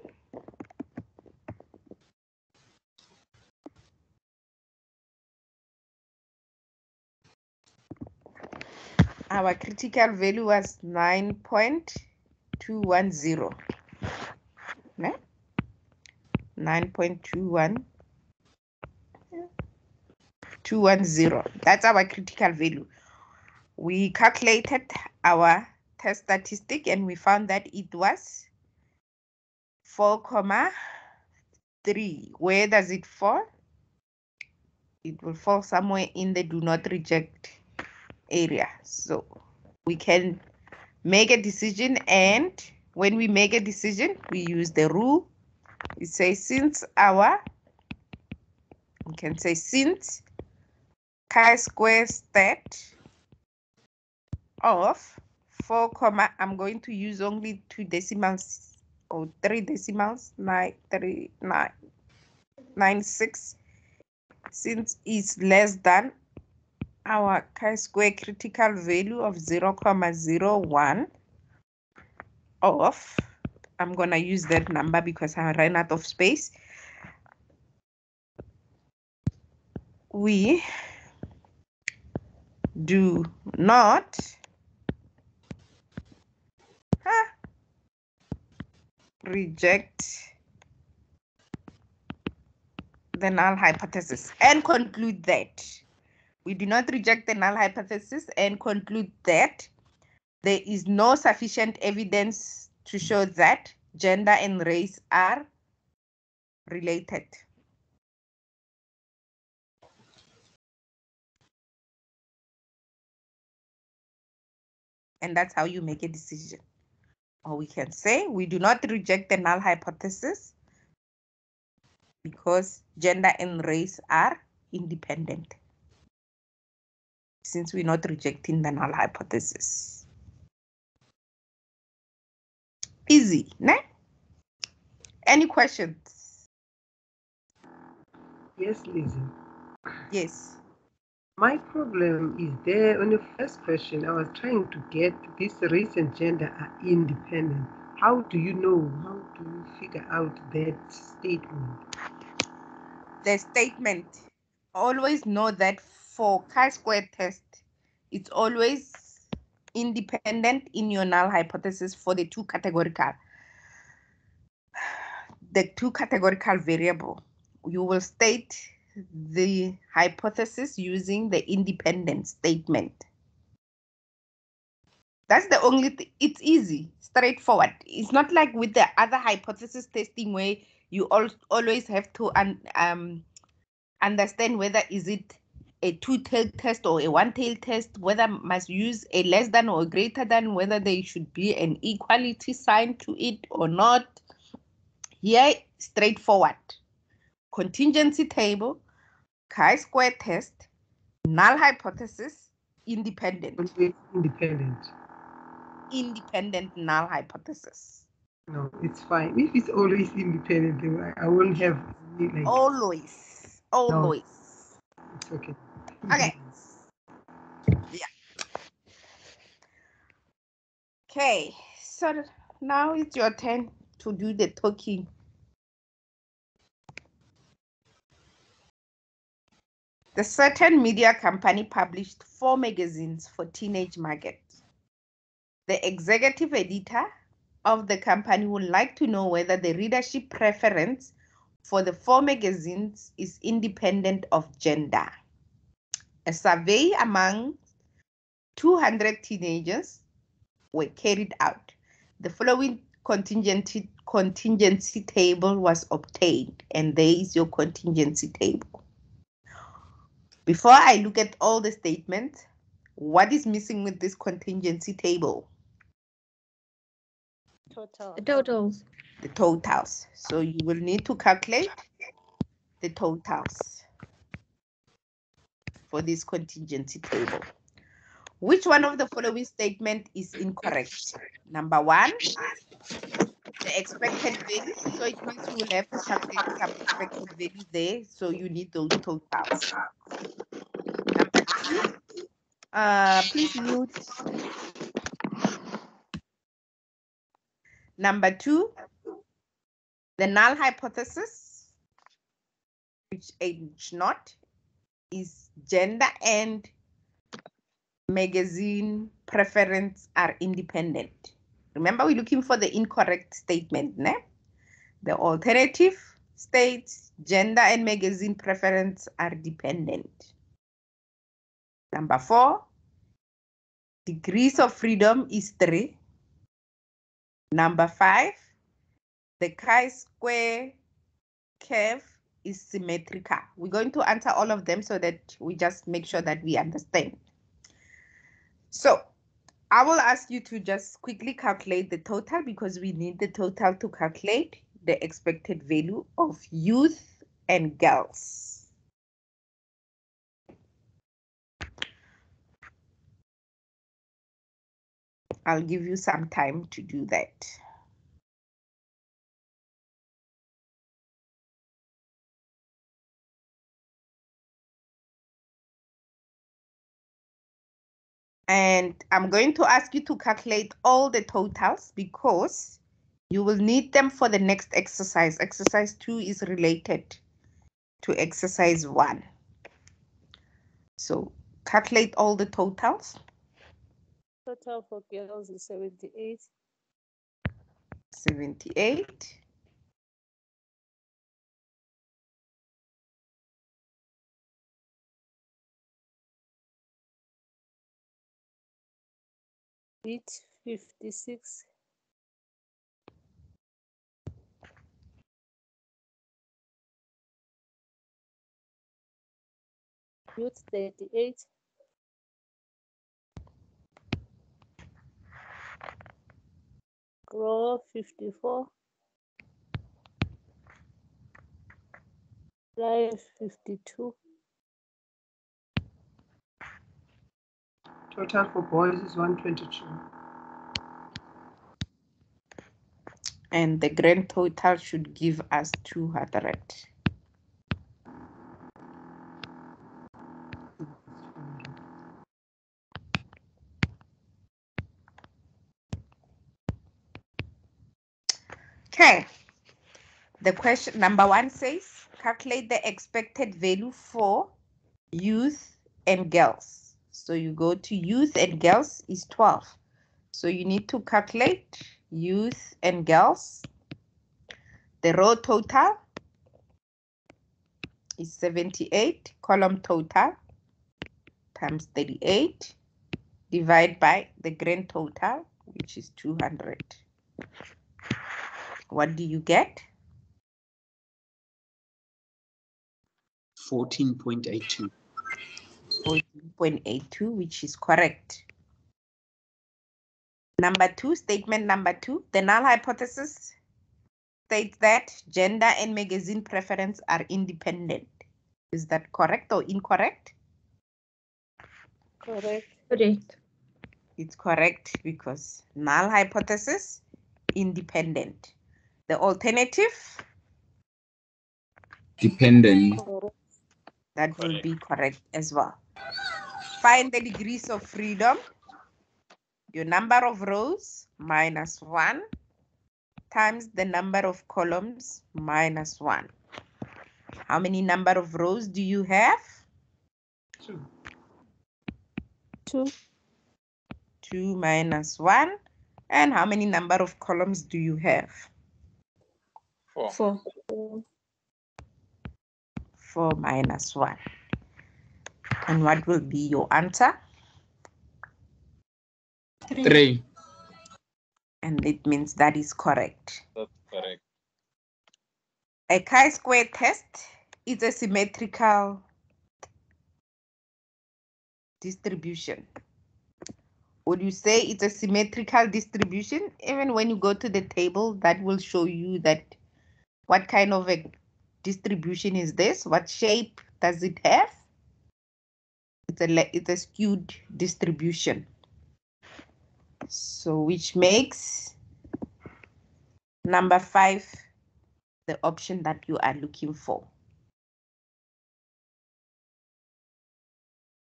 A: our critical value was 9.210. Ne? 9.21 210. That's our critical value. We calculated our test statistic and we found that it was 4 comma 3. Where does it fall? It will fall somewhere in the do not reject area. So we can make a decision and when we make a decision, we use the rule. It says since our, we can say since chi-square stat of 4 comma, I'm going to use only two decimals or three decimals, nine, three, nine, nine, six, since it's less than our chi-square critical value of 0, comma 0.01 of, I'm gonna use that number because I ran out of space. We do not reject the null hypothesis and conclude that we do not reject the null hypothesis and conclude that there is no sufficient evidence to show that gender and race are related. And that's how you make a decision. Or we can say we do not reject the null hypothesis because gender and race are independent since we're not rejecting the null hypothesis. Easy, ne? Any questions?
E: Yes, Lizzy.
A: Yes.
E: My problem is there on the first question. I was trying to get this race and gender are independent. How do you know? How do you figure out that statement?
A: The statement, always know that for chi-square test, it's always independent in your null hypothesis for the two categorical. The two categorical variable, you will state the hypothesis using the independent statement. That's the only, th- it's easy, straightforward. It's not like with the other hypothesis testing where you al- always have to un- um, understand whether is it a two-tailed test or a one-tailed test, whether must use a less than or greater than, whether there should be an equality sign to it or not. Here, straightforward. Contingency table, chi-square test, null hypothesis, independent,
E: independent.
A: independent null hypothesis.
E: No, it's fine. If it's always independent, then I won't have any, like
A: Always, always.
E: it's okay.
A: Okay. Yeah. Okay, so now it's your turn to do the talking. The certain media company published four magazines for teenage market. The executive editor of the company would like to know whether the readership preference for the four magazines is independent of gender. A survey among 200 teenagers were carried out. The following contingency contingency table was obtained, and there is your contingency table. Before I look at all the statements, what is missing with this contingency table?
F: Total.
G: The totals.
A: The totals. So you will need to calculate the totals for this contingency table. Which one of the following statement is incorrect? Number one, the expected value. So it means you will have to calculate some expected value there. So you need those totals. Number two, uh, please mute. Number two, the null hypothesis, which age not, is gender and magazine preference are independent. Remember, we're looking for the incorrect statement. Ne? The alternative states gender and magazine preference are dependent. Number four, degrees of freedom is three. Number five, the chi-square curve is symmetrical. We're going to answer all of them so that we just make sure that we understand. So I will ask you to just quickly calculate the total because we need the total to calculate the expected value of youth and girls. I'll give you some time to do that. And I'm going to ask you to calculate all the totals because you will need them for the next exercise. Exercise two is related to exercise one. So calculate all the totals.
F: Total for girls is 78.
A: 78.
F: Beat 56. Youth 38. Grow 54. Life 52.
E: Total for boys is 122.
A: And the grand total should give us 200. Okay. The question number one says calculate the expected value for youth and girls. So you go to youth and girls is 12. So you need to calculate youth and girls. The row total is 78, column total times 38, divide by the grand total, which is 200. What do you get?
B: 14.82.
A: 14.82, which is correct. Number two, statement number two, the null hypothesis states that gender and magazine preference are independent. Is that correct or incorrect?
F: Correct.
G: Correct.
A: It's correct because null hypothesis, independent. The alternative,
H: Dependent.
F: Correct.
A: that will be correct as well. Find the degrees of freedom. Your number of rows minus one times the number of columns minus one. How many number of rows do you have?
E: Two.
F: Two.
A: Two minus one. And how many number of columns do you have?
I: Four.
G: Four.
F: Four.
A: 4 minus 1. And what will be your answer?
H: Three.
A: And it means that is correct.
I: That's correct.
A: A chi-square test is a symmetrical distribution. Would you say it's a symmetrical distribution? Even when you go to the table, that will show you that what kind of a distribution is this? What shape does it have? It's a, it's a skewed distribution. So which makes number five the option that you are looking for.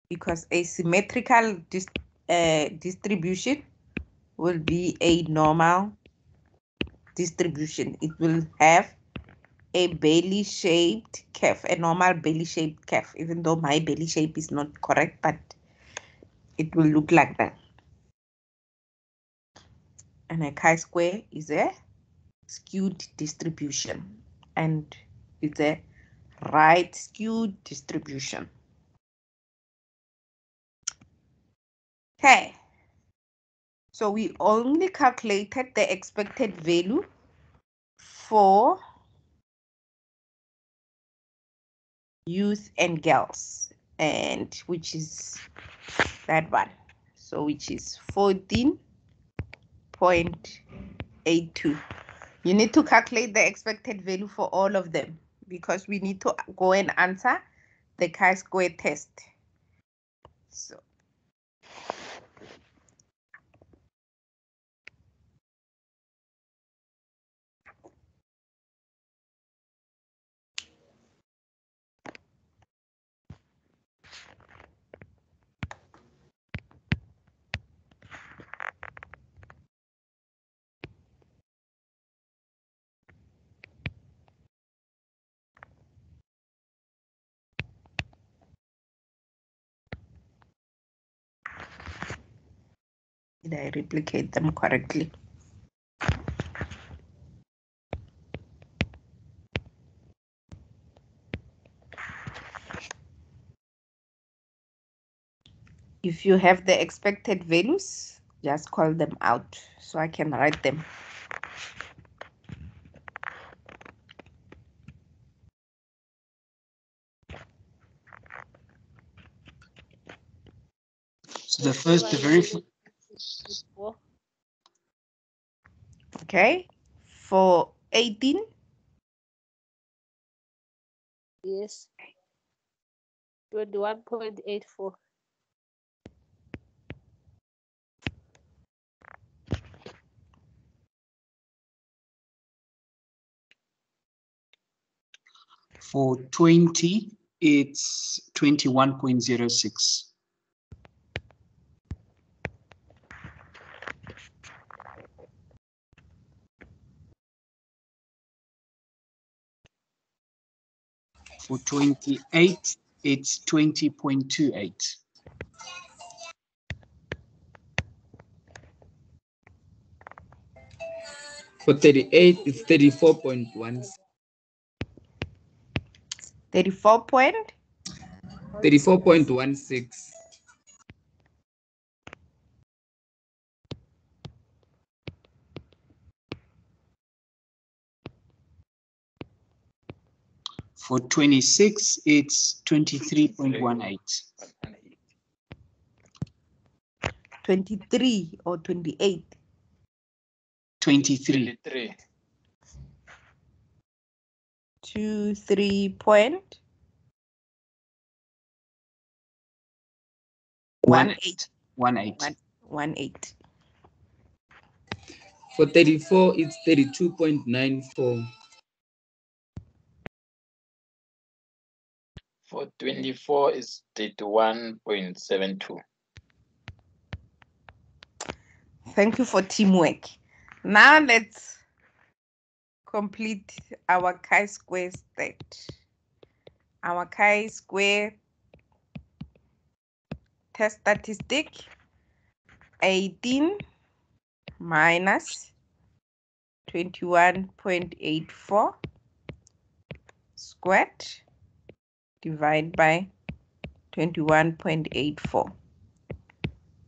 A: Because a symmetrical uh, distribution will be a normal distribution. It will have a belly shaped curve, a normal belly shaped calf, even though my belly shape is not correct, but it will look like that. And a chi-square is a skewed distribution and it's a right skewed distribution. Okay, so we only calculated the expected value for youth and girls and which is that one. So which is 14.82 you need to calculate the expected value for all of them because we need to go and answer the chi-square test. So did I replicate them correctly? If you have the expected values, just call them out so I can write them.
B: So the first, the very f-
A: Okay, for 18,
F: Yes. Twenty-one point eight four.
B: for 20, it's 21.06. For 28, it's 20.28.
H: For 38, it's 34.1.
A: 34 point,
H: 34.16.
B: For 26, it's 23.18.
A: 23 or 28,
B: 23.
I: 23.
A: 2, 3 point,
B: One
A: 1, 8,
B: eight. One eight.
A: One. 1, 8.
H: For 34, it's 32.94.
I: For 24 is 31.72.
A: Thank you for teamwork. Now let's complete our chi-square state. Our chi-square test statistic 18 minus 21.84 squared divided by 21.84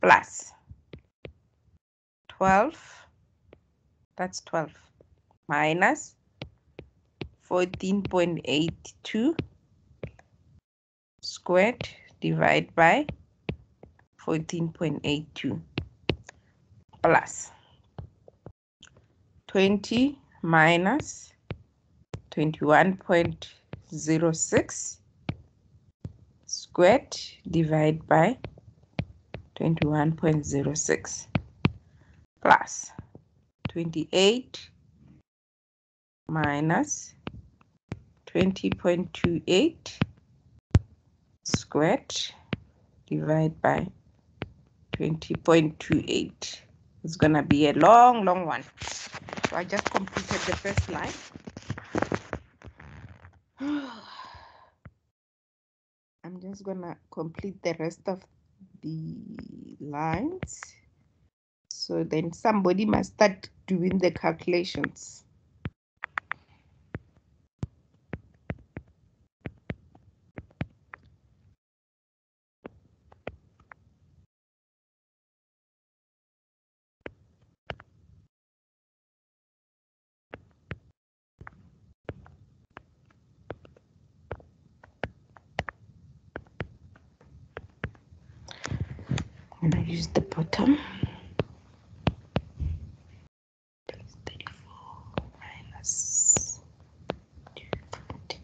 A: plus 12, that's 12, minus 14.82 squared divided by 14.82 plus 20 minus 21.06 squared divided by 21.06 plus 28 minus 20.28 squared divided by 20.28. It's gonna be a long, long one. So I just completed the first line. I'm just gonna complete the rest of the lines. So then somebody must start doing the calculations. I'm gonna use the bottom. Plus 34 minus 240.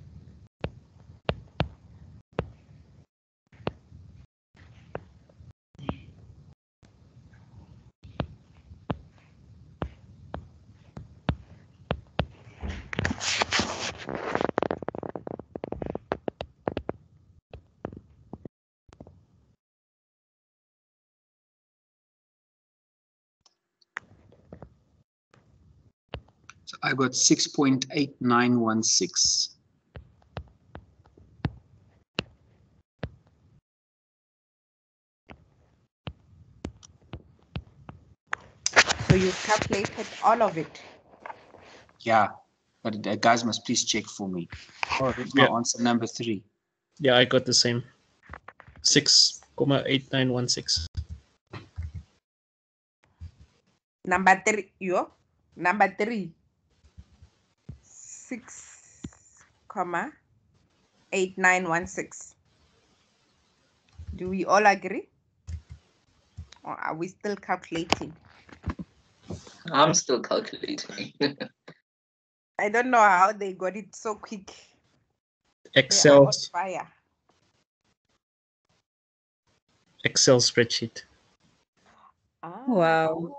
B: So I got 6.8916.
A: So you calculated all of it.
B: Yeah, but uh, guys must please check for me. Oh, that's my
D: Yeah.
B: answer number three.
D: Yeah, I got the same. Six comma eight nine one six.
A: Number three, yo. Number three. Six comma eight nine one six. Do we all agree? Or are we still calculating?
I: I'm still calculating.
A: I don't know how they got it so quick.
D: Excel
A: on fire.
D: Excel spreadsheet.
A: Ah,
C: Wow.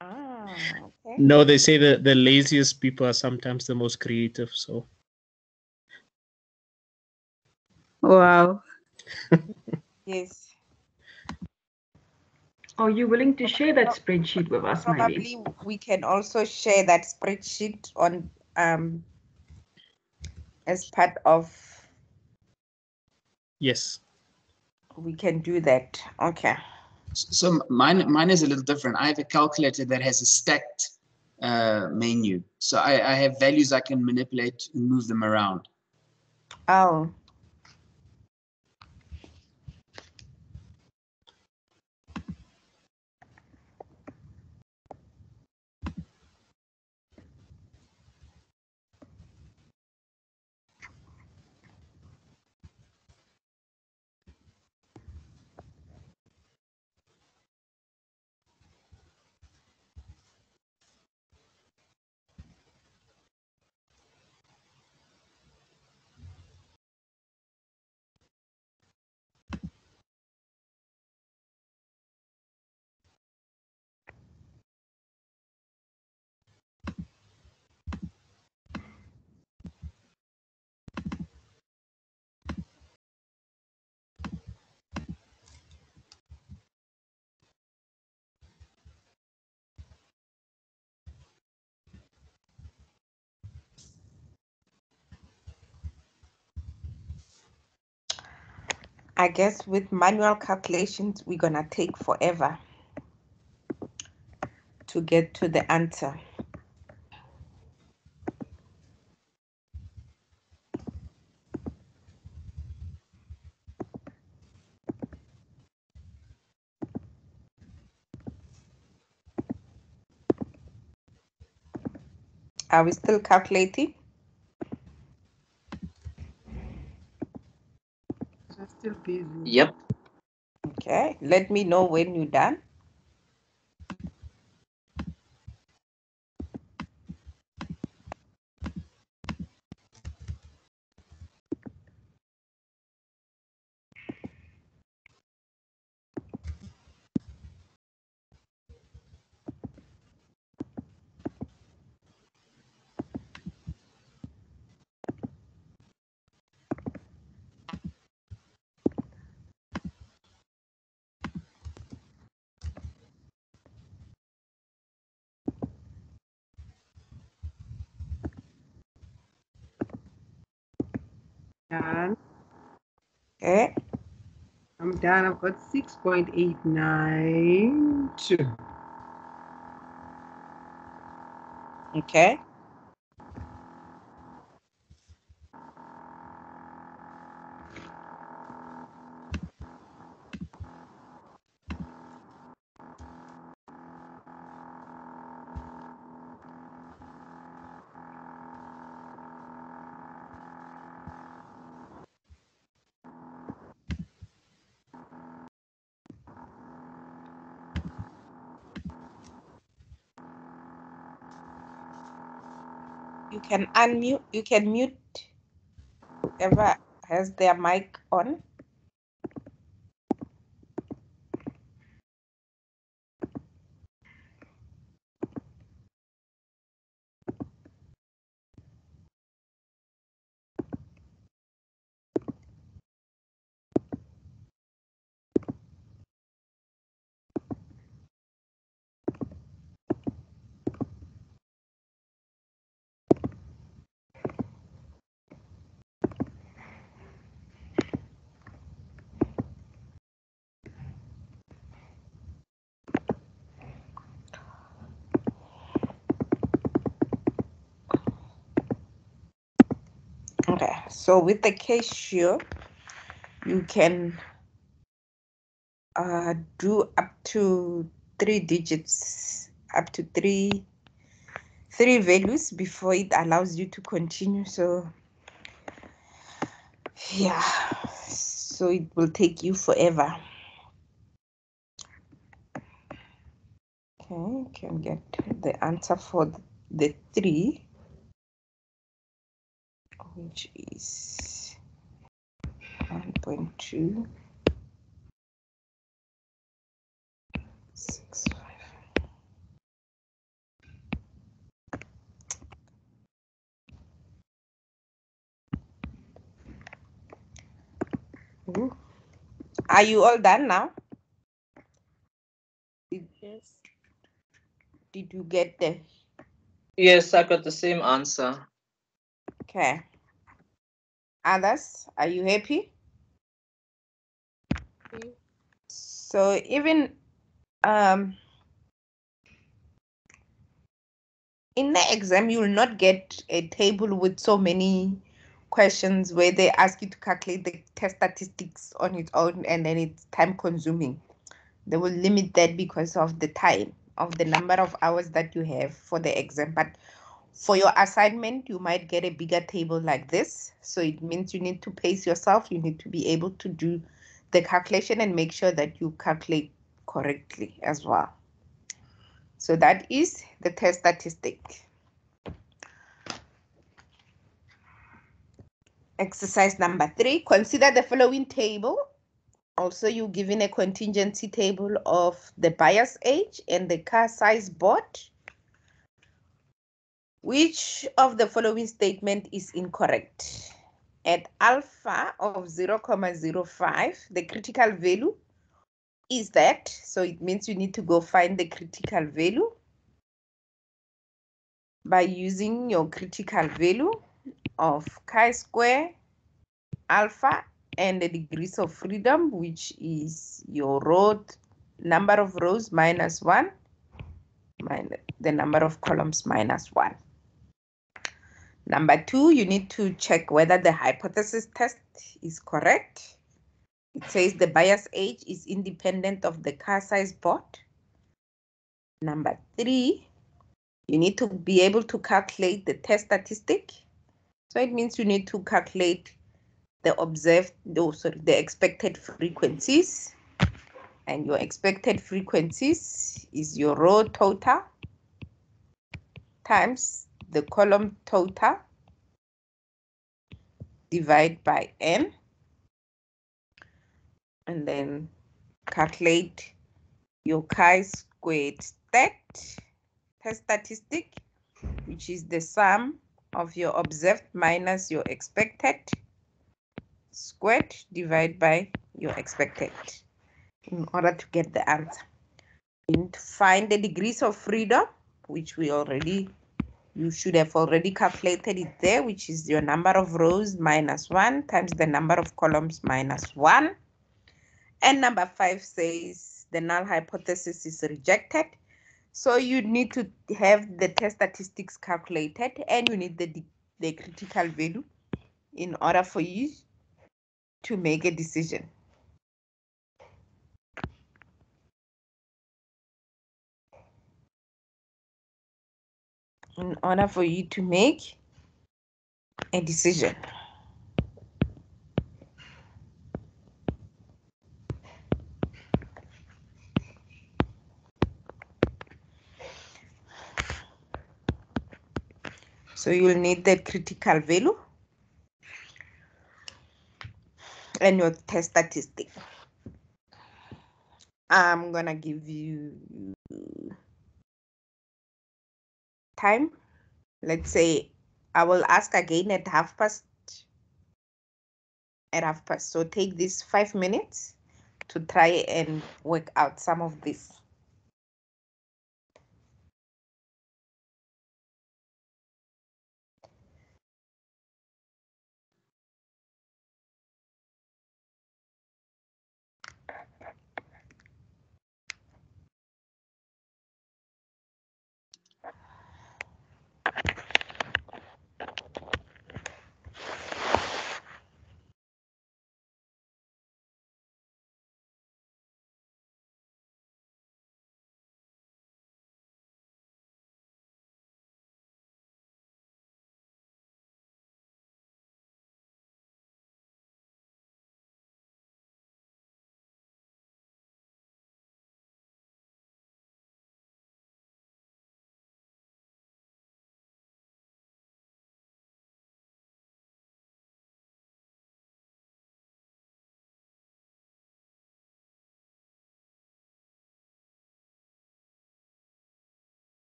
A: Ah, okay.
D: No, they say that the laziest people are sometimes the most creative. So
C: Wow.
A: Yes.
J: Are you willing to share that spreadsheet with us, maybe?
A: Probably we can also share that spreadsheet on um as part of
D: yes.
A: we can do that. Okay.
B: So mine, mine is a little different. I have a calculator that has a stacked uh, menu. So I, I have values I can manipulate and move them around.
A: Oh. I guess with manual calculations, we're going to take forever to get to the answer. Are we still calculating?
I: Yep.
A: Okay, let me know when you're done.
E: Done.
A: Okay,
E: I'm done. I've got 6.892.
A: okay. Can unmute, you can mute whoever has their mic on. Okay, so with the Casio, you can uh, do up to three digits, up to three, three values before it allows you to continue. So yeah, so it will take you forever. Okay, can get the answer for the three, which is 1.2. Six, five. Ooh. Are you all done now? Did,
F: Yes.
A: did you get the
I: Yes, I got the same answer.
A: okay? Others, are you happy? So even um in the exam, you will not get a table with so many questions where they ask you to calculate the test statistics on its own and then it's time consuming. They will limit that because of the time of the number of hours that you have for the exam. But for your assignment, you might get a bigger table like this. So it means you need to pace yourself. You need to be able to do the calculation and make sure that you calculate correctly as well. So that is the test statistic. Exercise number three, consider the following table. Also, you're given a contingency table of the buyer's age and the car size bought. Which of the following statement is incorrect? At alpha of 0, 0.05, the critical value is that, so it means you need to go find the critical value by using your critical value of chi-square alpha and the degrees of freedom, which is your row number of rows minus one, minus the number of columns minus one. Number two, you need to check whether the hypothesis test is correct. It says the buyer's age is independent of the car size bought. Number three, You need to be able to calculate the test statistic. So it means you need to calculate the observed, oh, sorry, the expected frequencies. And your expected frequencies is your row total times the column total divide by n and then calculate your chi-squared stat test statistic which is the sum of your observed minus your expected squared divided by your expected in order to get the answer. And find the degrees of freedom which we already you should have already calculated it there, which is your number of rows minus 1 times the number of columns minus 1. And number 5 says the null hypothesis is rejected. So you need to have the test statistics calculated and you need the, the critical value in order for you to make a decision. In order for you to make a decision. So you'll need that critical value and your test statistic. I'm gonna give you time. Let's say I will ask again at half past at half past. So take this five minutes to try and work out some of this.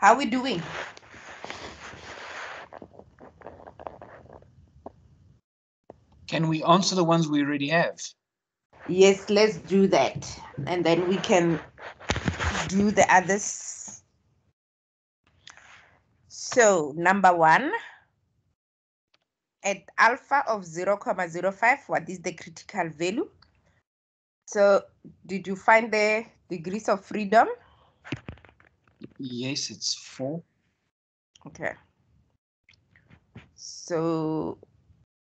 A: How we doing?
B: Can we answer the ones we already have?
A: Yes, let's do that. And then we can do the others. So number one, at alpha of 0, 0.05, what is the critical value? So did you find the degrees of freedom?
B: Yes, it's four.
A: Okay. So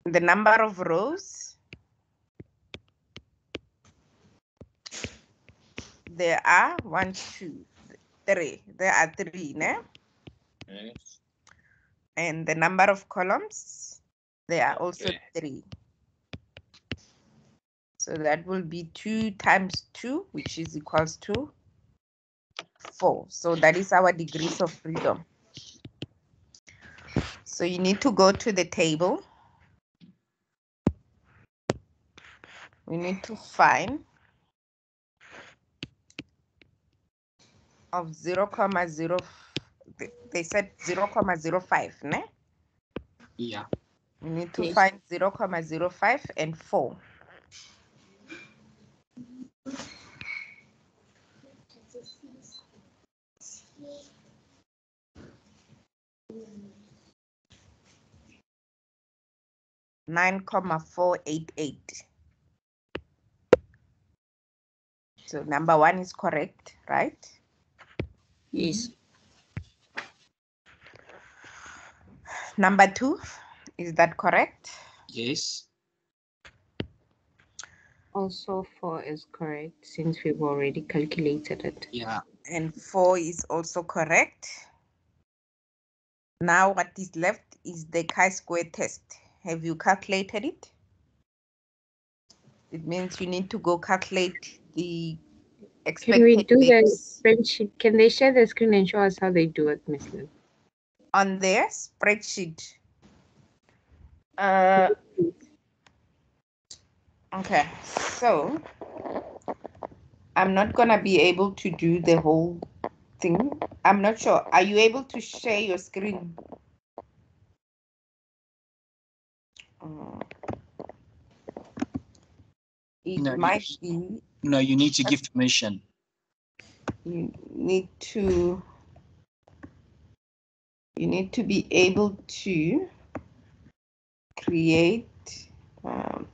A: the number of rows, there are one, two, three. There are three, ne?
I: Yes.
A: And the number of columns, there are also
I: Okay.
A: three. So that will be two times two, which is equals to four. So that is our degrees of freedom. So you need to go to the table. We need to find of 0, comma 0, they- said 0, comma 05, ne?
B: Yeah.
A: We need to
G: Yes.
A: find 0, comma 05 and 4. Nine comma four eight eight. So number one is correct, right?
G: Yes.
A: Number two, is that correct?
B: Yes.
K: Also, four is correct since we've already calculated it.
B: Yeah.
A: And four is also correct. Now what is left is the chi-square test. Have you calculated it? It means you need to go calculate the
K: Can we
A: expected
K: do the spreadsheet? Can they share the screen and show us how they do it, Miss Lynn?
A: on their spreadsheet. Uh, okay, so I'm not gonna be able to do the whole thing. I'm not sure. Are you able to share your screen? Uh, It
B: No, you-
A: might be
B: No, you need to give permission.
A: you need to you need to be able to create um,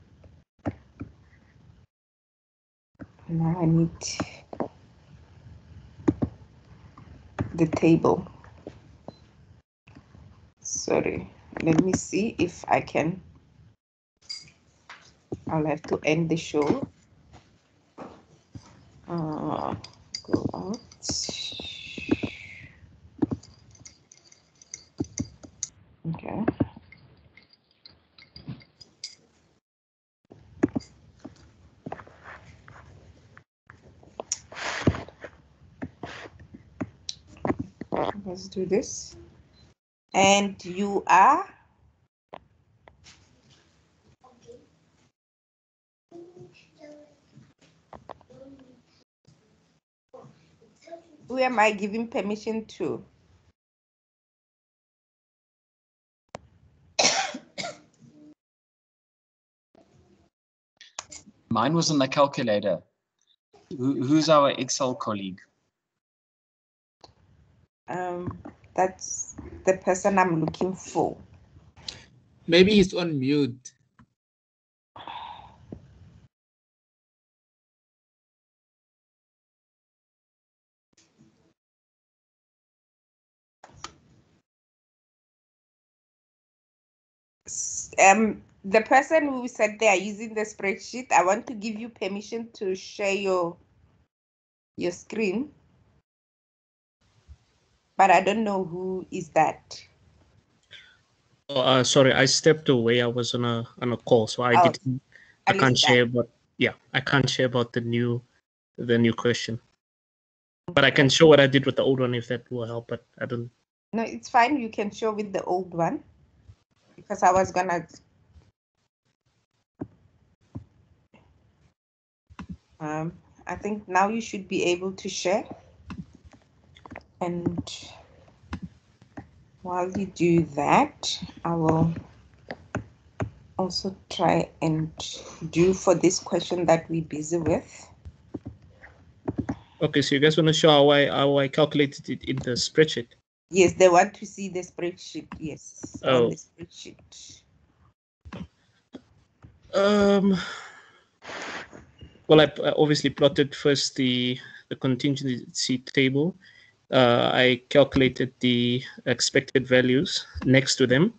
A: now I need the table. Sorry let me see if I can. I'll have to end the show. Uh, go out. Okay let's do this and you are who am I giving permission to?
B: Mine was on the calculator. Who, who's our Excel colleague?
A: Um, that's the person I'm looking for.
H: Maybe he's on mute.
A: Um, the person who said they are using the spreadsheet, I want to give you permission to share your your screen. But I don't know who is that.
D: Oh, uh, sorry, I stepped away. I was on a on a call, so I
A: Oh,
D: didn't. I can't share but Yeah, I can't share about the new, the new question. But I can show what I did with the old one if that will help. But I don't.
A: No, it's fine. You can show with the old one because I was gonna. Um, I think now you should be able to share. And while you do that, I will also try and do for this question that we're busy with.
D: Okay, so you guys want to show how I how I calculated it in the spreadsheet?
A: Yes, they want to see the spreadsheet. Yes, on
D: Oh.
A: the spreadsheet.
D: Um. Well, I, I obviously plotted first the the contingency table. Uh, I calculated the expected values next to them,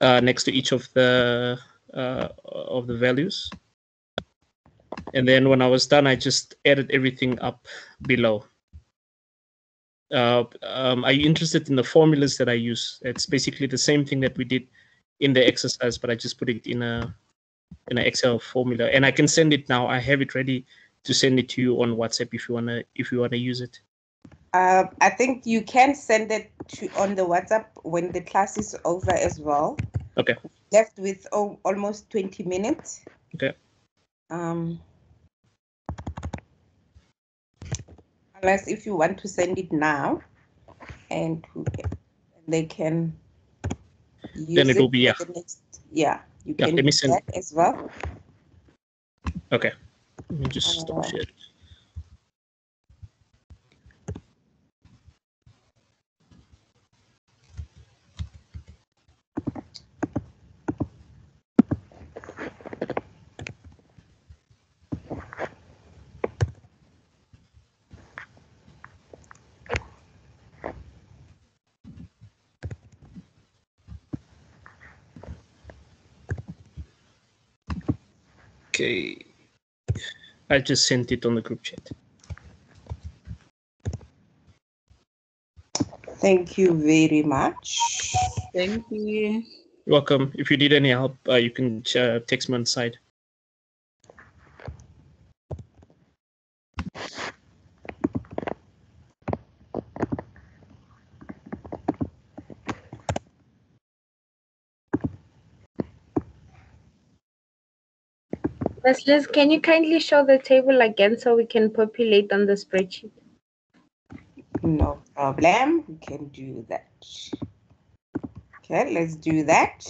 D: uh, next to each of the uh, of the values. And then when I was done, I just added everything up below. Uh, um, are you interested in the formulas that I use? It's basically the same thing that we did in the exercise, but I just put it in a in an Excel formula, and I can send it now. I have it ready to send it to you on WhatsApp if you wanna if you wanna use it.
A: Uh, I think you can send it to on the WhatsApp when the class is over as well.
D: Okay.
A: Left with oh, almost 20 minutes.
D: Okay.
A: Um, unless if you want to send it now, and they can use
D: Then it will be,
A: yeah. next- yeah, you
D: Yeah,
A: can
D: let me send-
A: that as well.
D: Okay. Let me just stop
A: Uh,
D: Okay. I just sent it on the group chat.
A: Thank you very much.
H: Thank you.
D: Welcome. If you need any help, uh, you can uh, text me on the side.
K: Liz, can you kindly show the table again so we can populate on the spreadsheet?
A: No problem. We can do that. Okay, let's do that.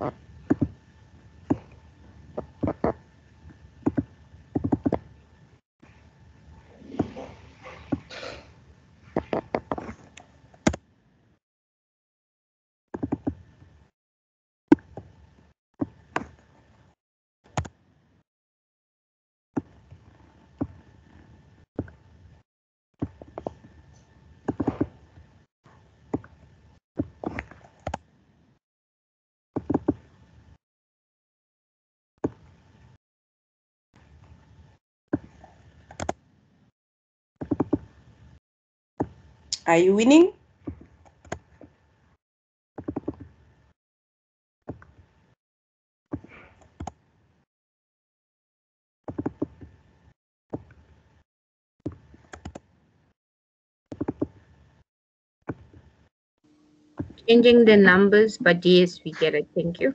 A: Uh-uh. Are you winning?
K: Changing the numbers, but yes, we get it. Thank you.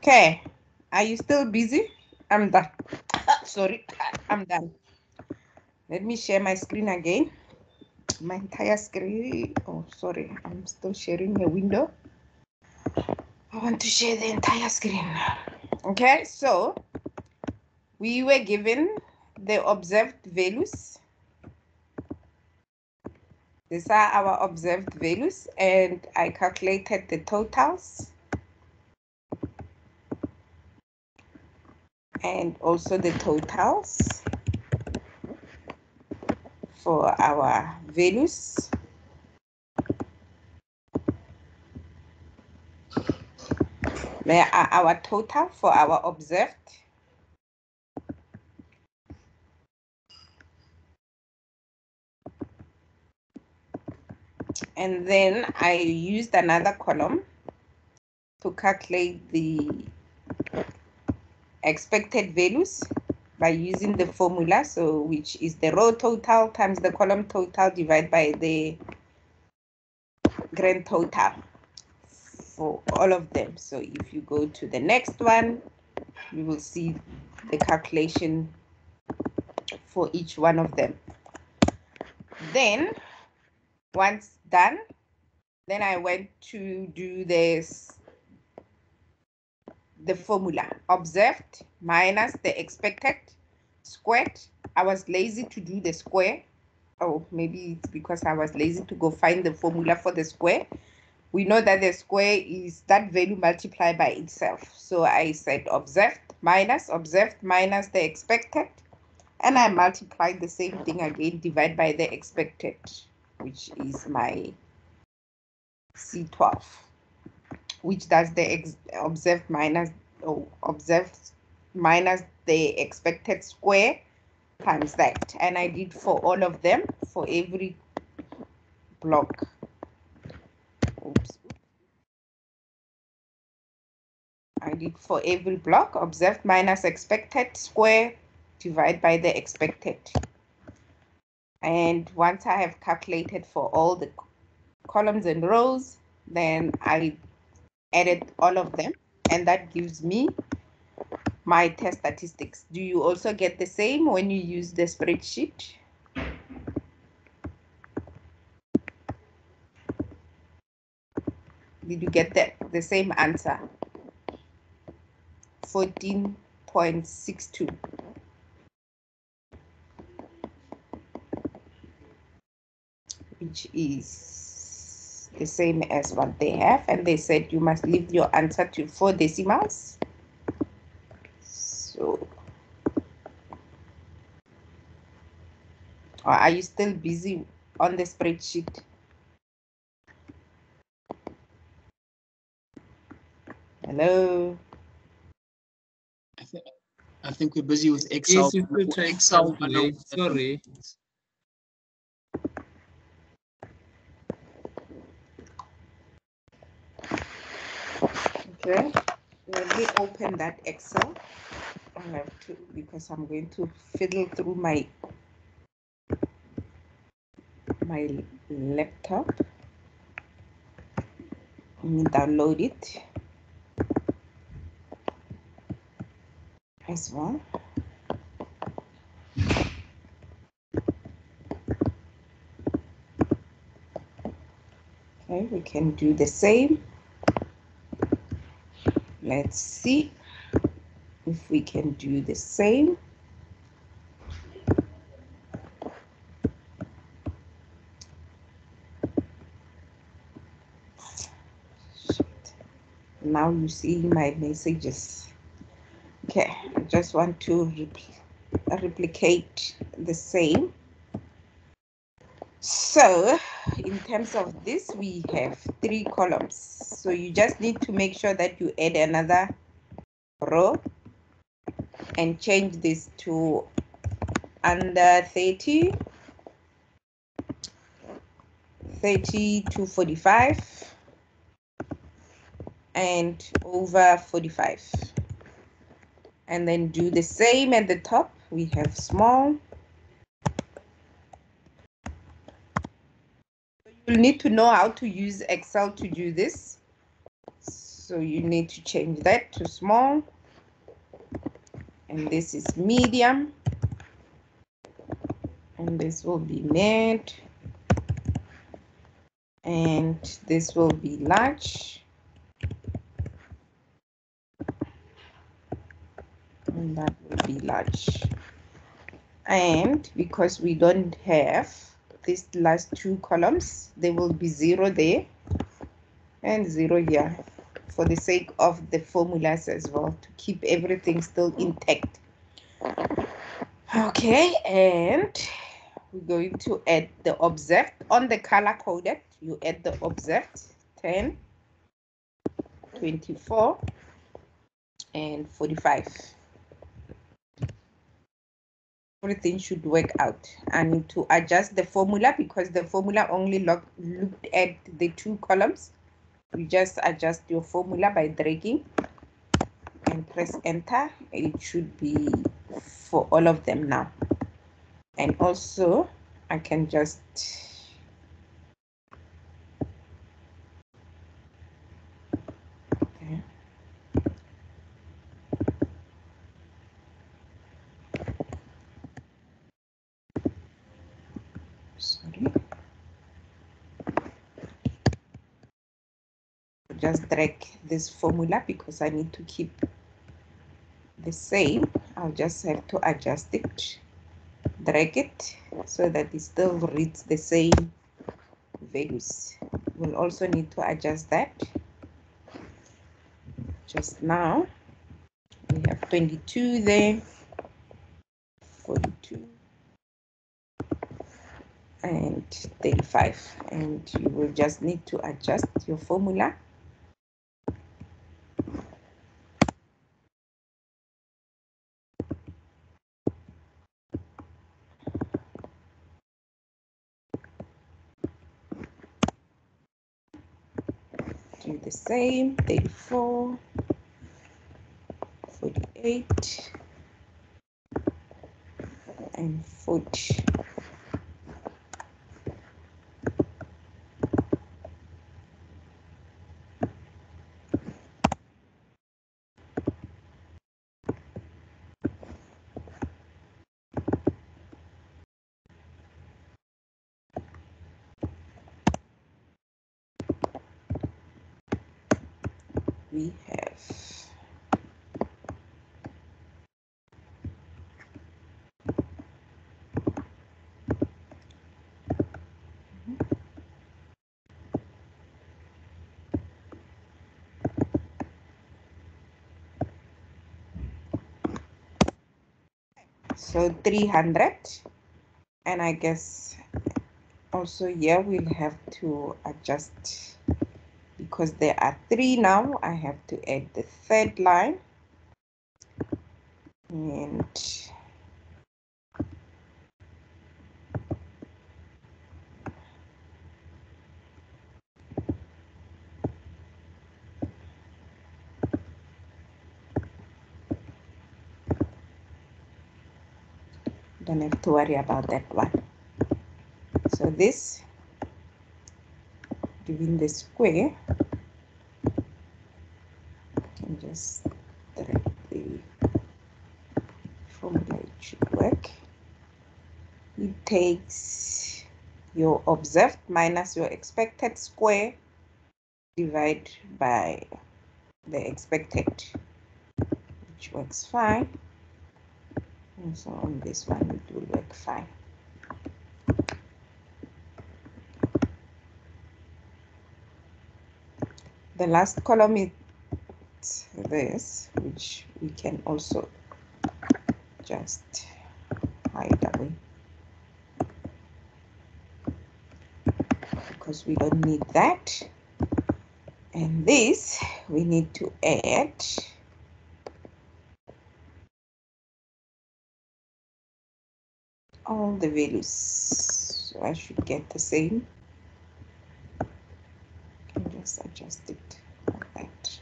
A: Okay, are you still busy? I'm done. Ah. Sorry, I'm done. Let me share my screen again. My entire screen. Oh, sorry, I'm still sharing a window. I want to share the entire screen. Okay, so we were given the observed values. These are our observed values, and I calculated the totals. And also the totals for our values. There are our total for our observed. And then I used another column to calculate the expected values by using the formula, so which is the row total times the column total divided by the grand total for all of them. So if you go to the next one, you will see the calculation for each one of them. Then, once done, then I went to do this the formula observed minus the expected squared. I was lazy to do the square. Oh, maybe it's because I was lazy to go find the formula for the square. We know that the square is that value multiplied by itself. So I said observed minus observed minus the expected. And I multiplied the same thing again, divide by the expected, which is my C12 which does the observed minus oh, observed minus the expected square times that. And I did for all of them for every block. Oops. I did for every block observed minus expected square divide by the expected. And once I have calculated for all the columns and rows, then I added all of them and that gives me my test statistics. Do you also get the same when you use the spreadsheet? Did you get the, the same answer? 14.62. Which is the same as what they have and they said you must leave your answer to four decimals. So or are you still busy on the spreadsheet? Hello?
B: I, th I think we're busy with excel.
H: Yes,
B: excel
H: sorry
A: Okay, let me open that Excel. I have to because I'm going to fiddle through my my laptop. Let me download it as well. Okay, we can do the same. Let's see if we can do the same. Now you see my messages. Okay, I just want to repl replicate the same. So in terms of this, we have three columns. So you just need to make sure that you add another row and change this to under 30, 30 to 45, and over 45. And then do the same at the top. We have small, you need to know how to use Excel to do this. So you need to change that to small. And this is medium. And this will be mid. And this will be large. And that will be large. And because we don't have these last two columns, there will be zero there and zero here for the sake of the formulas as well to keep everything still intact. Okay, and we're going to add the observed on the color coded. You add the observed 10, 24, and 45. Everything should work out. Need to adjust the formula because the formula only look, looked at the two columns. You just adjust your formula by dragging and press enter. It should be for all of them now. And also I can just drag this formula because I need to keep the same. I'll just have to adjust it, drag it so that it still reads the same values. We'll also need to adjust that. Just now, we have 22 there, 42, and 35. And you will just need to adjust your formula do the same 34 48 and 40 we have. So 300 and I guess also here we'll have to adjust because there are three now I have to add the third line. And don't have to worry about that one. So this doing the square just drag the formula it should work. It takes your observed minus your expected square divide by the expected which works fine. And so on this one it will work fine. The last column is this which we can also just hide away. Because we don't need that. And this we need to add. All the values. So I should get the same. Can just adjust it like that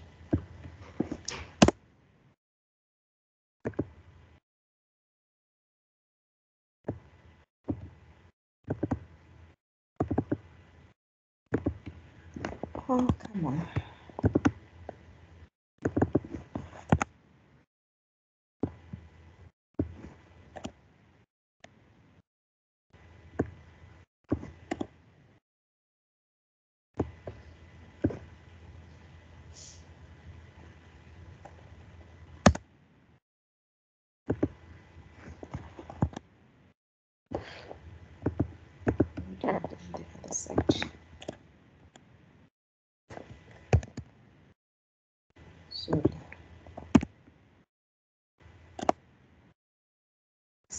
A: oh come on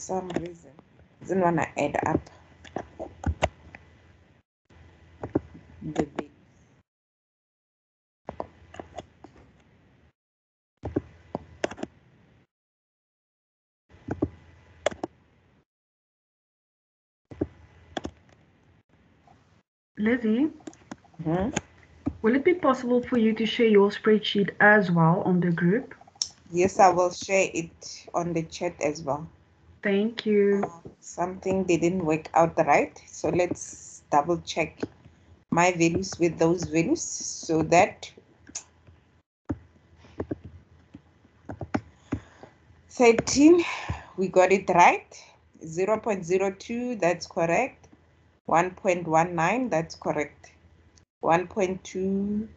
A: some reason doesn't want to add up the values.
J: Lizzy,
A: Mhm.
J: will it be possible for you to share your spreadsheet as well on the group?
A: Yes, I will share it on the chat as well.
J: Thank you.
A: Something didn't work out right, so let's double check my values with those values so that thirteen, we got it right. Zero point zero two, that's correct. One point one nine, that's correct. One point two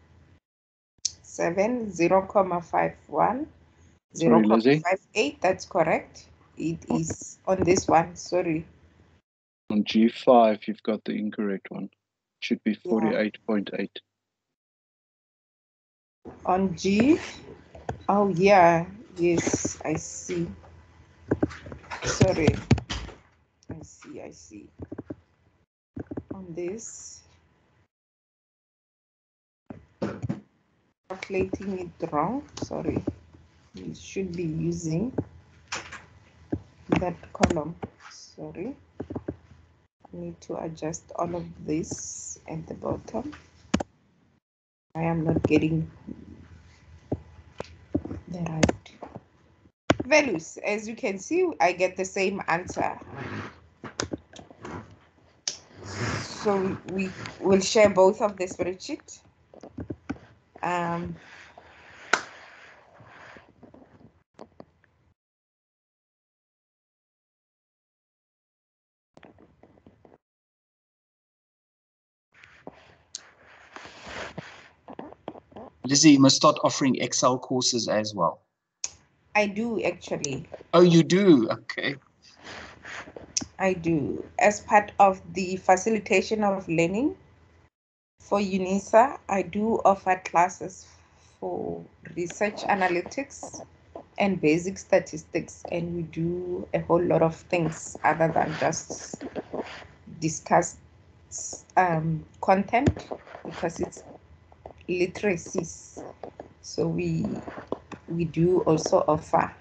A: seven, zero comma five one. Zero
L: Sorry,
A: comma
L: Lizzy.
A: five eight, that's correct. It is on this one, sorry.
L: On G5, you've got the incorrect one. Should be
A: Yeah.
L: 48.8.
A: On G, oh yeah, yes, I see. Sorry. I see, I see. On this. Calculating it wrong, sorry. You should be using that column, sorry. Need to adjust all of this at the bottom. I am not getting the right values. As you can see, I get the same answer. So we will share both of the spreadsheet. Um,
B: Lizzy, you must start offering Excel courses as well.
A: I do actually.
B: Oh, you do? Okay.
A: I do. As part of the facilitation of learning for UNISA, I do offer classes for research analytics and basic statistics, and we do a whole lot of things other than just discuss um, content because it's literacies. So we we do also offer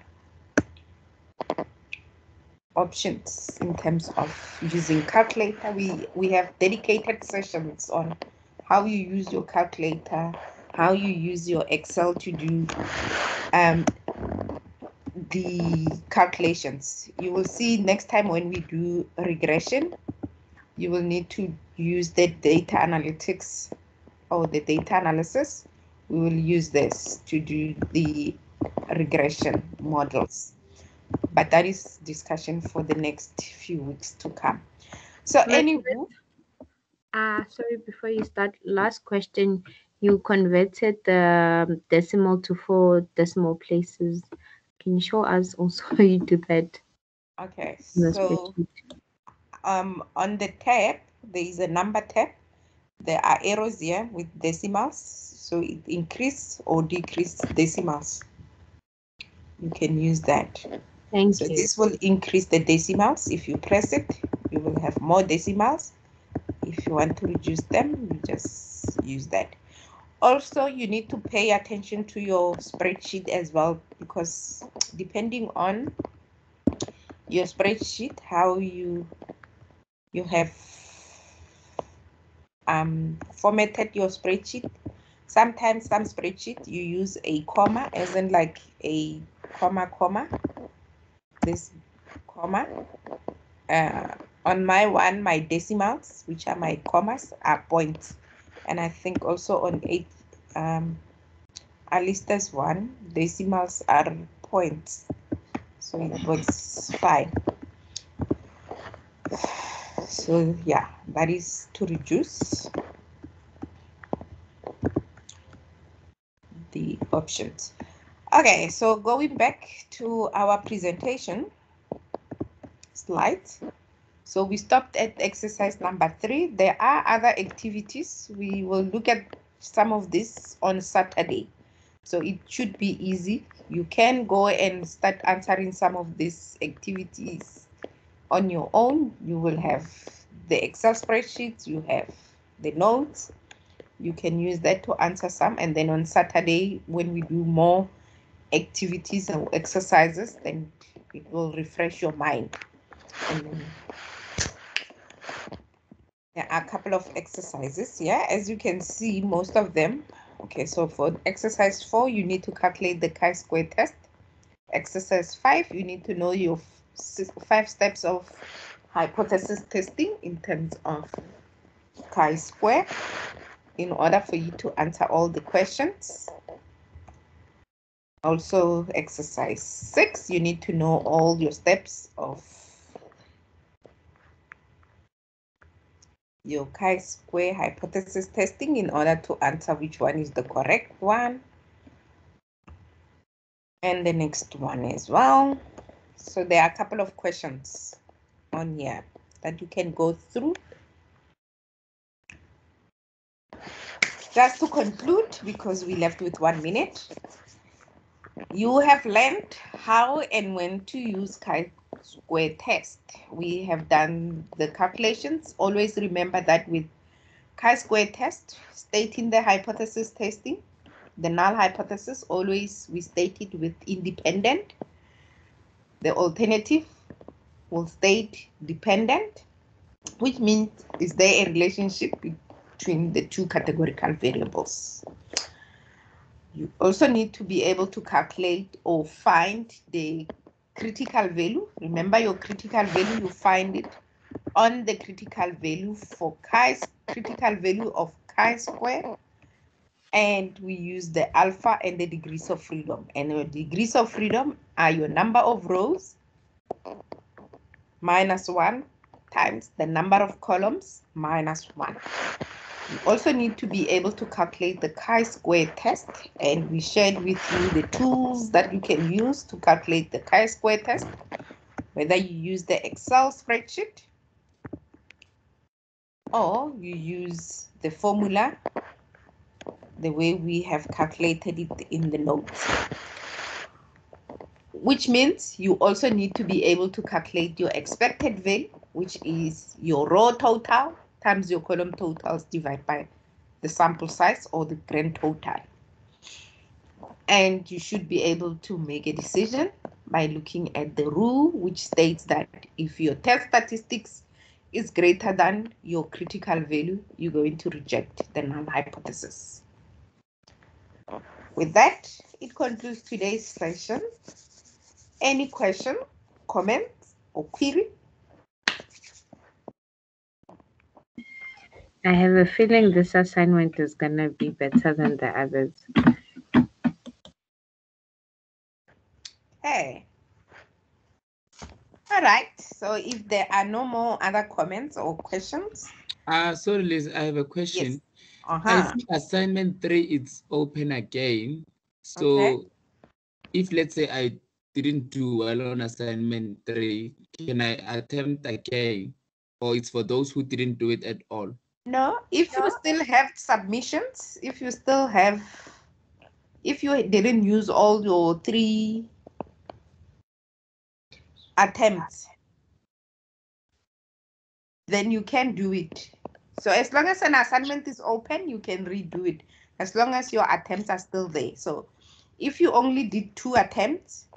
A: options in terms of using calculator. We we have dedicated sessions on how you use your calculator, how you use your Excel to do um, the calculations. You will see next time when we do regression, you will need to use the data analytics or the data analysis. We will use this to do the regression models but that is discussion for the next few weeks to come. So
K: Right.
A: anyway,
K: Uh, sorry, before you start, last question. You converted the um, decimal to four decimal places. Can you show us also how you do that?
A: okay, so um, on the tab, there is a number tab. There are arrows here with decimals, so it increase or decrease decimals. You can use that.
K: Thank
A: so
K: you.
A: this will increase the decimals. If you press it, you will have more decimals. If you want to reduce them, you just use that. Also, you need to pay attention to your spreadsheet as well because depending on your spreadsheet, how you you have um, formatted your spreadsheet. Sometimes some spreadsheet you use a comma as in like a comma comma this comma. Uh, on my one, my decimals, which are my commas, are points. And I think also on eight, um, Alistair's one, decimals are points. So it works fine. So yeah, that is to reduce the options. Okay, so going back to our presentation slides. So we stopped at exercise number three. There are other activities. We will look at some of this on Saturday. So it should be easy. You can go and start answering some of these activities on your own, you will have the Excel spreadsheets, you have the notes. You can use that to answer some. And then on Saturday, when we do more activities or exercises, then it will refresh your mind. There are a couple of exercises, yeah, as you can see, most of them. Okay, so for exercise four, you need to calculate the chi-square test. Exercise five, you need to know your five steps of hypothesis testing in terms of chi-square in order for you to answer all the questions. Also, exercise six, you need to know all your steps of your chi-square hypothesis testing in order to answer which one is the correct one. And the next one as well. So there are a couple of questions on here that you can go through. Just to conclude, because we left with one minute, you have learned how and when to use chi-square test. We have done the calculations. Always remember that with chi-square test, stating the hypothesis testing, the null hypothesis, always we state it with independent. The alternative will state dependent, which means is there a relationship between the two categorical variables. You also need to be able to calculate or find the critical value. Remember your critical value, you find it on the critical value for chi critical value of chi square. And we use the alpha and the degrees of freedom. And your degrees of freedom are your number of rows minus one times the number of columns minus one. You also need to be able to calculate the chi-square test and we shared with you the tools that you can use to calculate the chi-square test, whether you use the Excel spreadsheet or you use the formula the way we have calculated it in the notes. Which means you also need to be able to calculate your expected value, which is your row total times your column totals divided by the sample size or the grand total. And you should be able to make a decision by looking at the rule, which states that if your test statistics is greater than your critical value, you're going to reject the null hypothesis. With that, it concludes today's session. Any question, comment, or query?
K: I have a feeling this assignment is gonna be better than the others.
A: Hey. All right. So if there are no more other comments or questions.
H: Uh, sorry, Liz, I have a question.
A: Yes.
H: I
A: Uh-huh.
H: see assignment three is open again. So
A: Okay.
H: if let's say I didn't do well on assignment three, can I attempt again? Or it's for those who didn't do it at all?
A: No, if you still have submissions, if you still have, if you didn't use all your three attempts, then you can do it. So as long as an assignment is open, you can redo it, as long as your attempts are still there. So if you only did two attempts,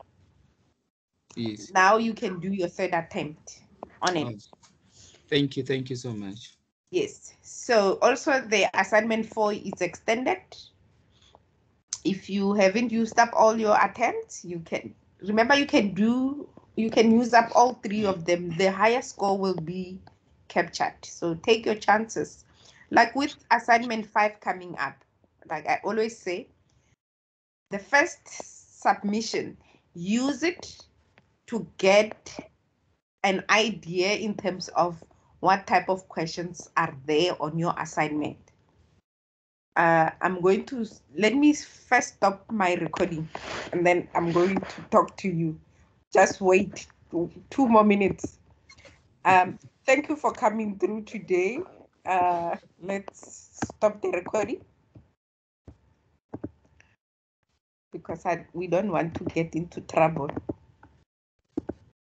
H: Yes.
A: now you can do your third attempt on it.
H: Oh, Thank you, thank you so much.
A: Yes. So also the assignment four is extended. If you haven't used up all your attempts, you can remember you can do you can use up all three of them. The highest score will be captured. So take your chances. Like with assignment five coming up, like I always say, the first submission, use it to get an idea in terms of what type of questions are there on your assignment. Uh, I'm going to, let me first stop my recording and then I'm going to talk to you. Just wait two, two more minutes. Um, thank you for coming through today. Uh, let's stop the recording. Because I, we don't want to get into trouble.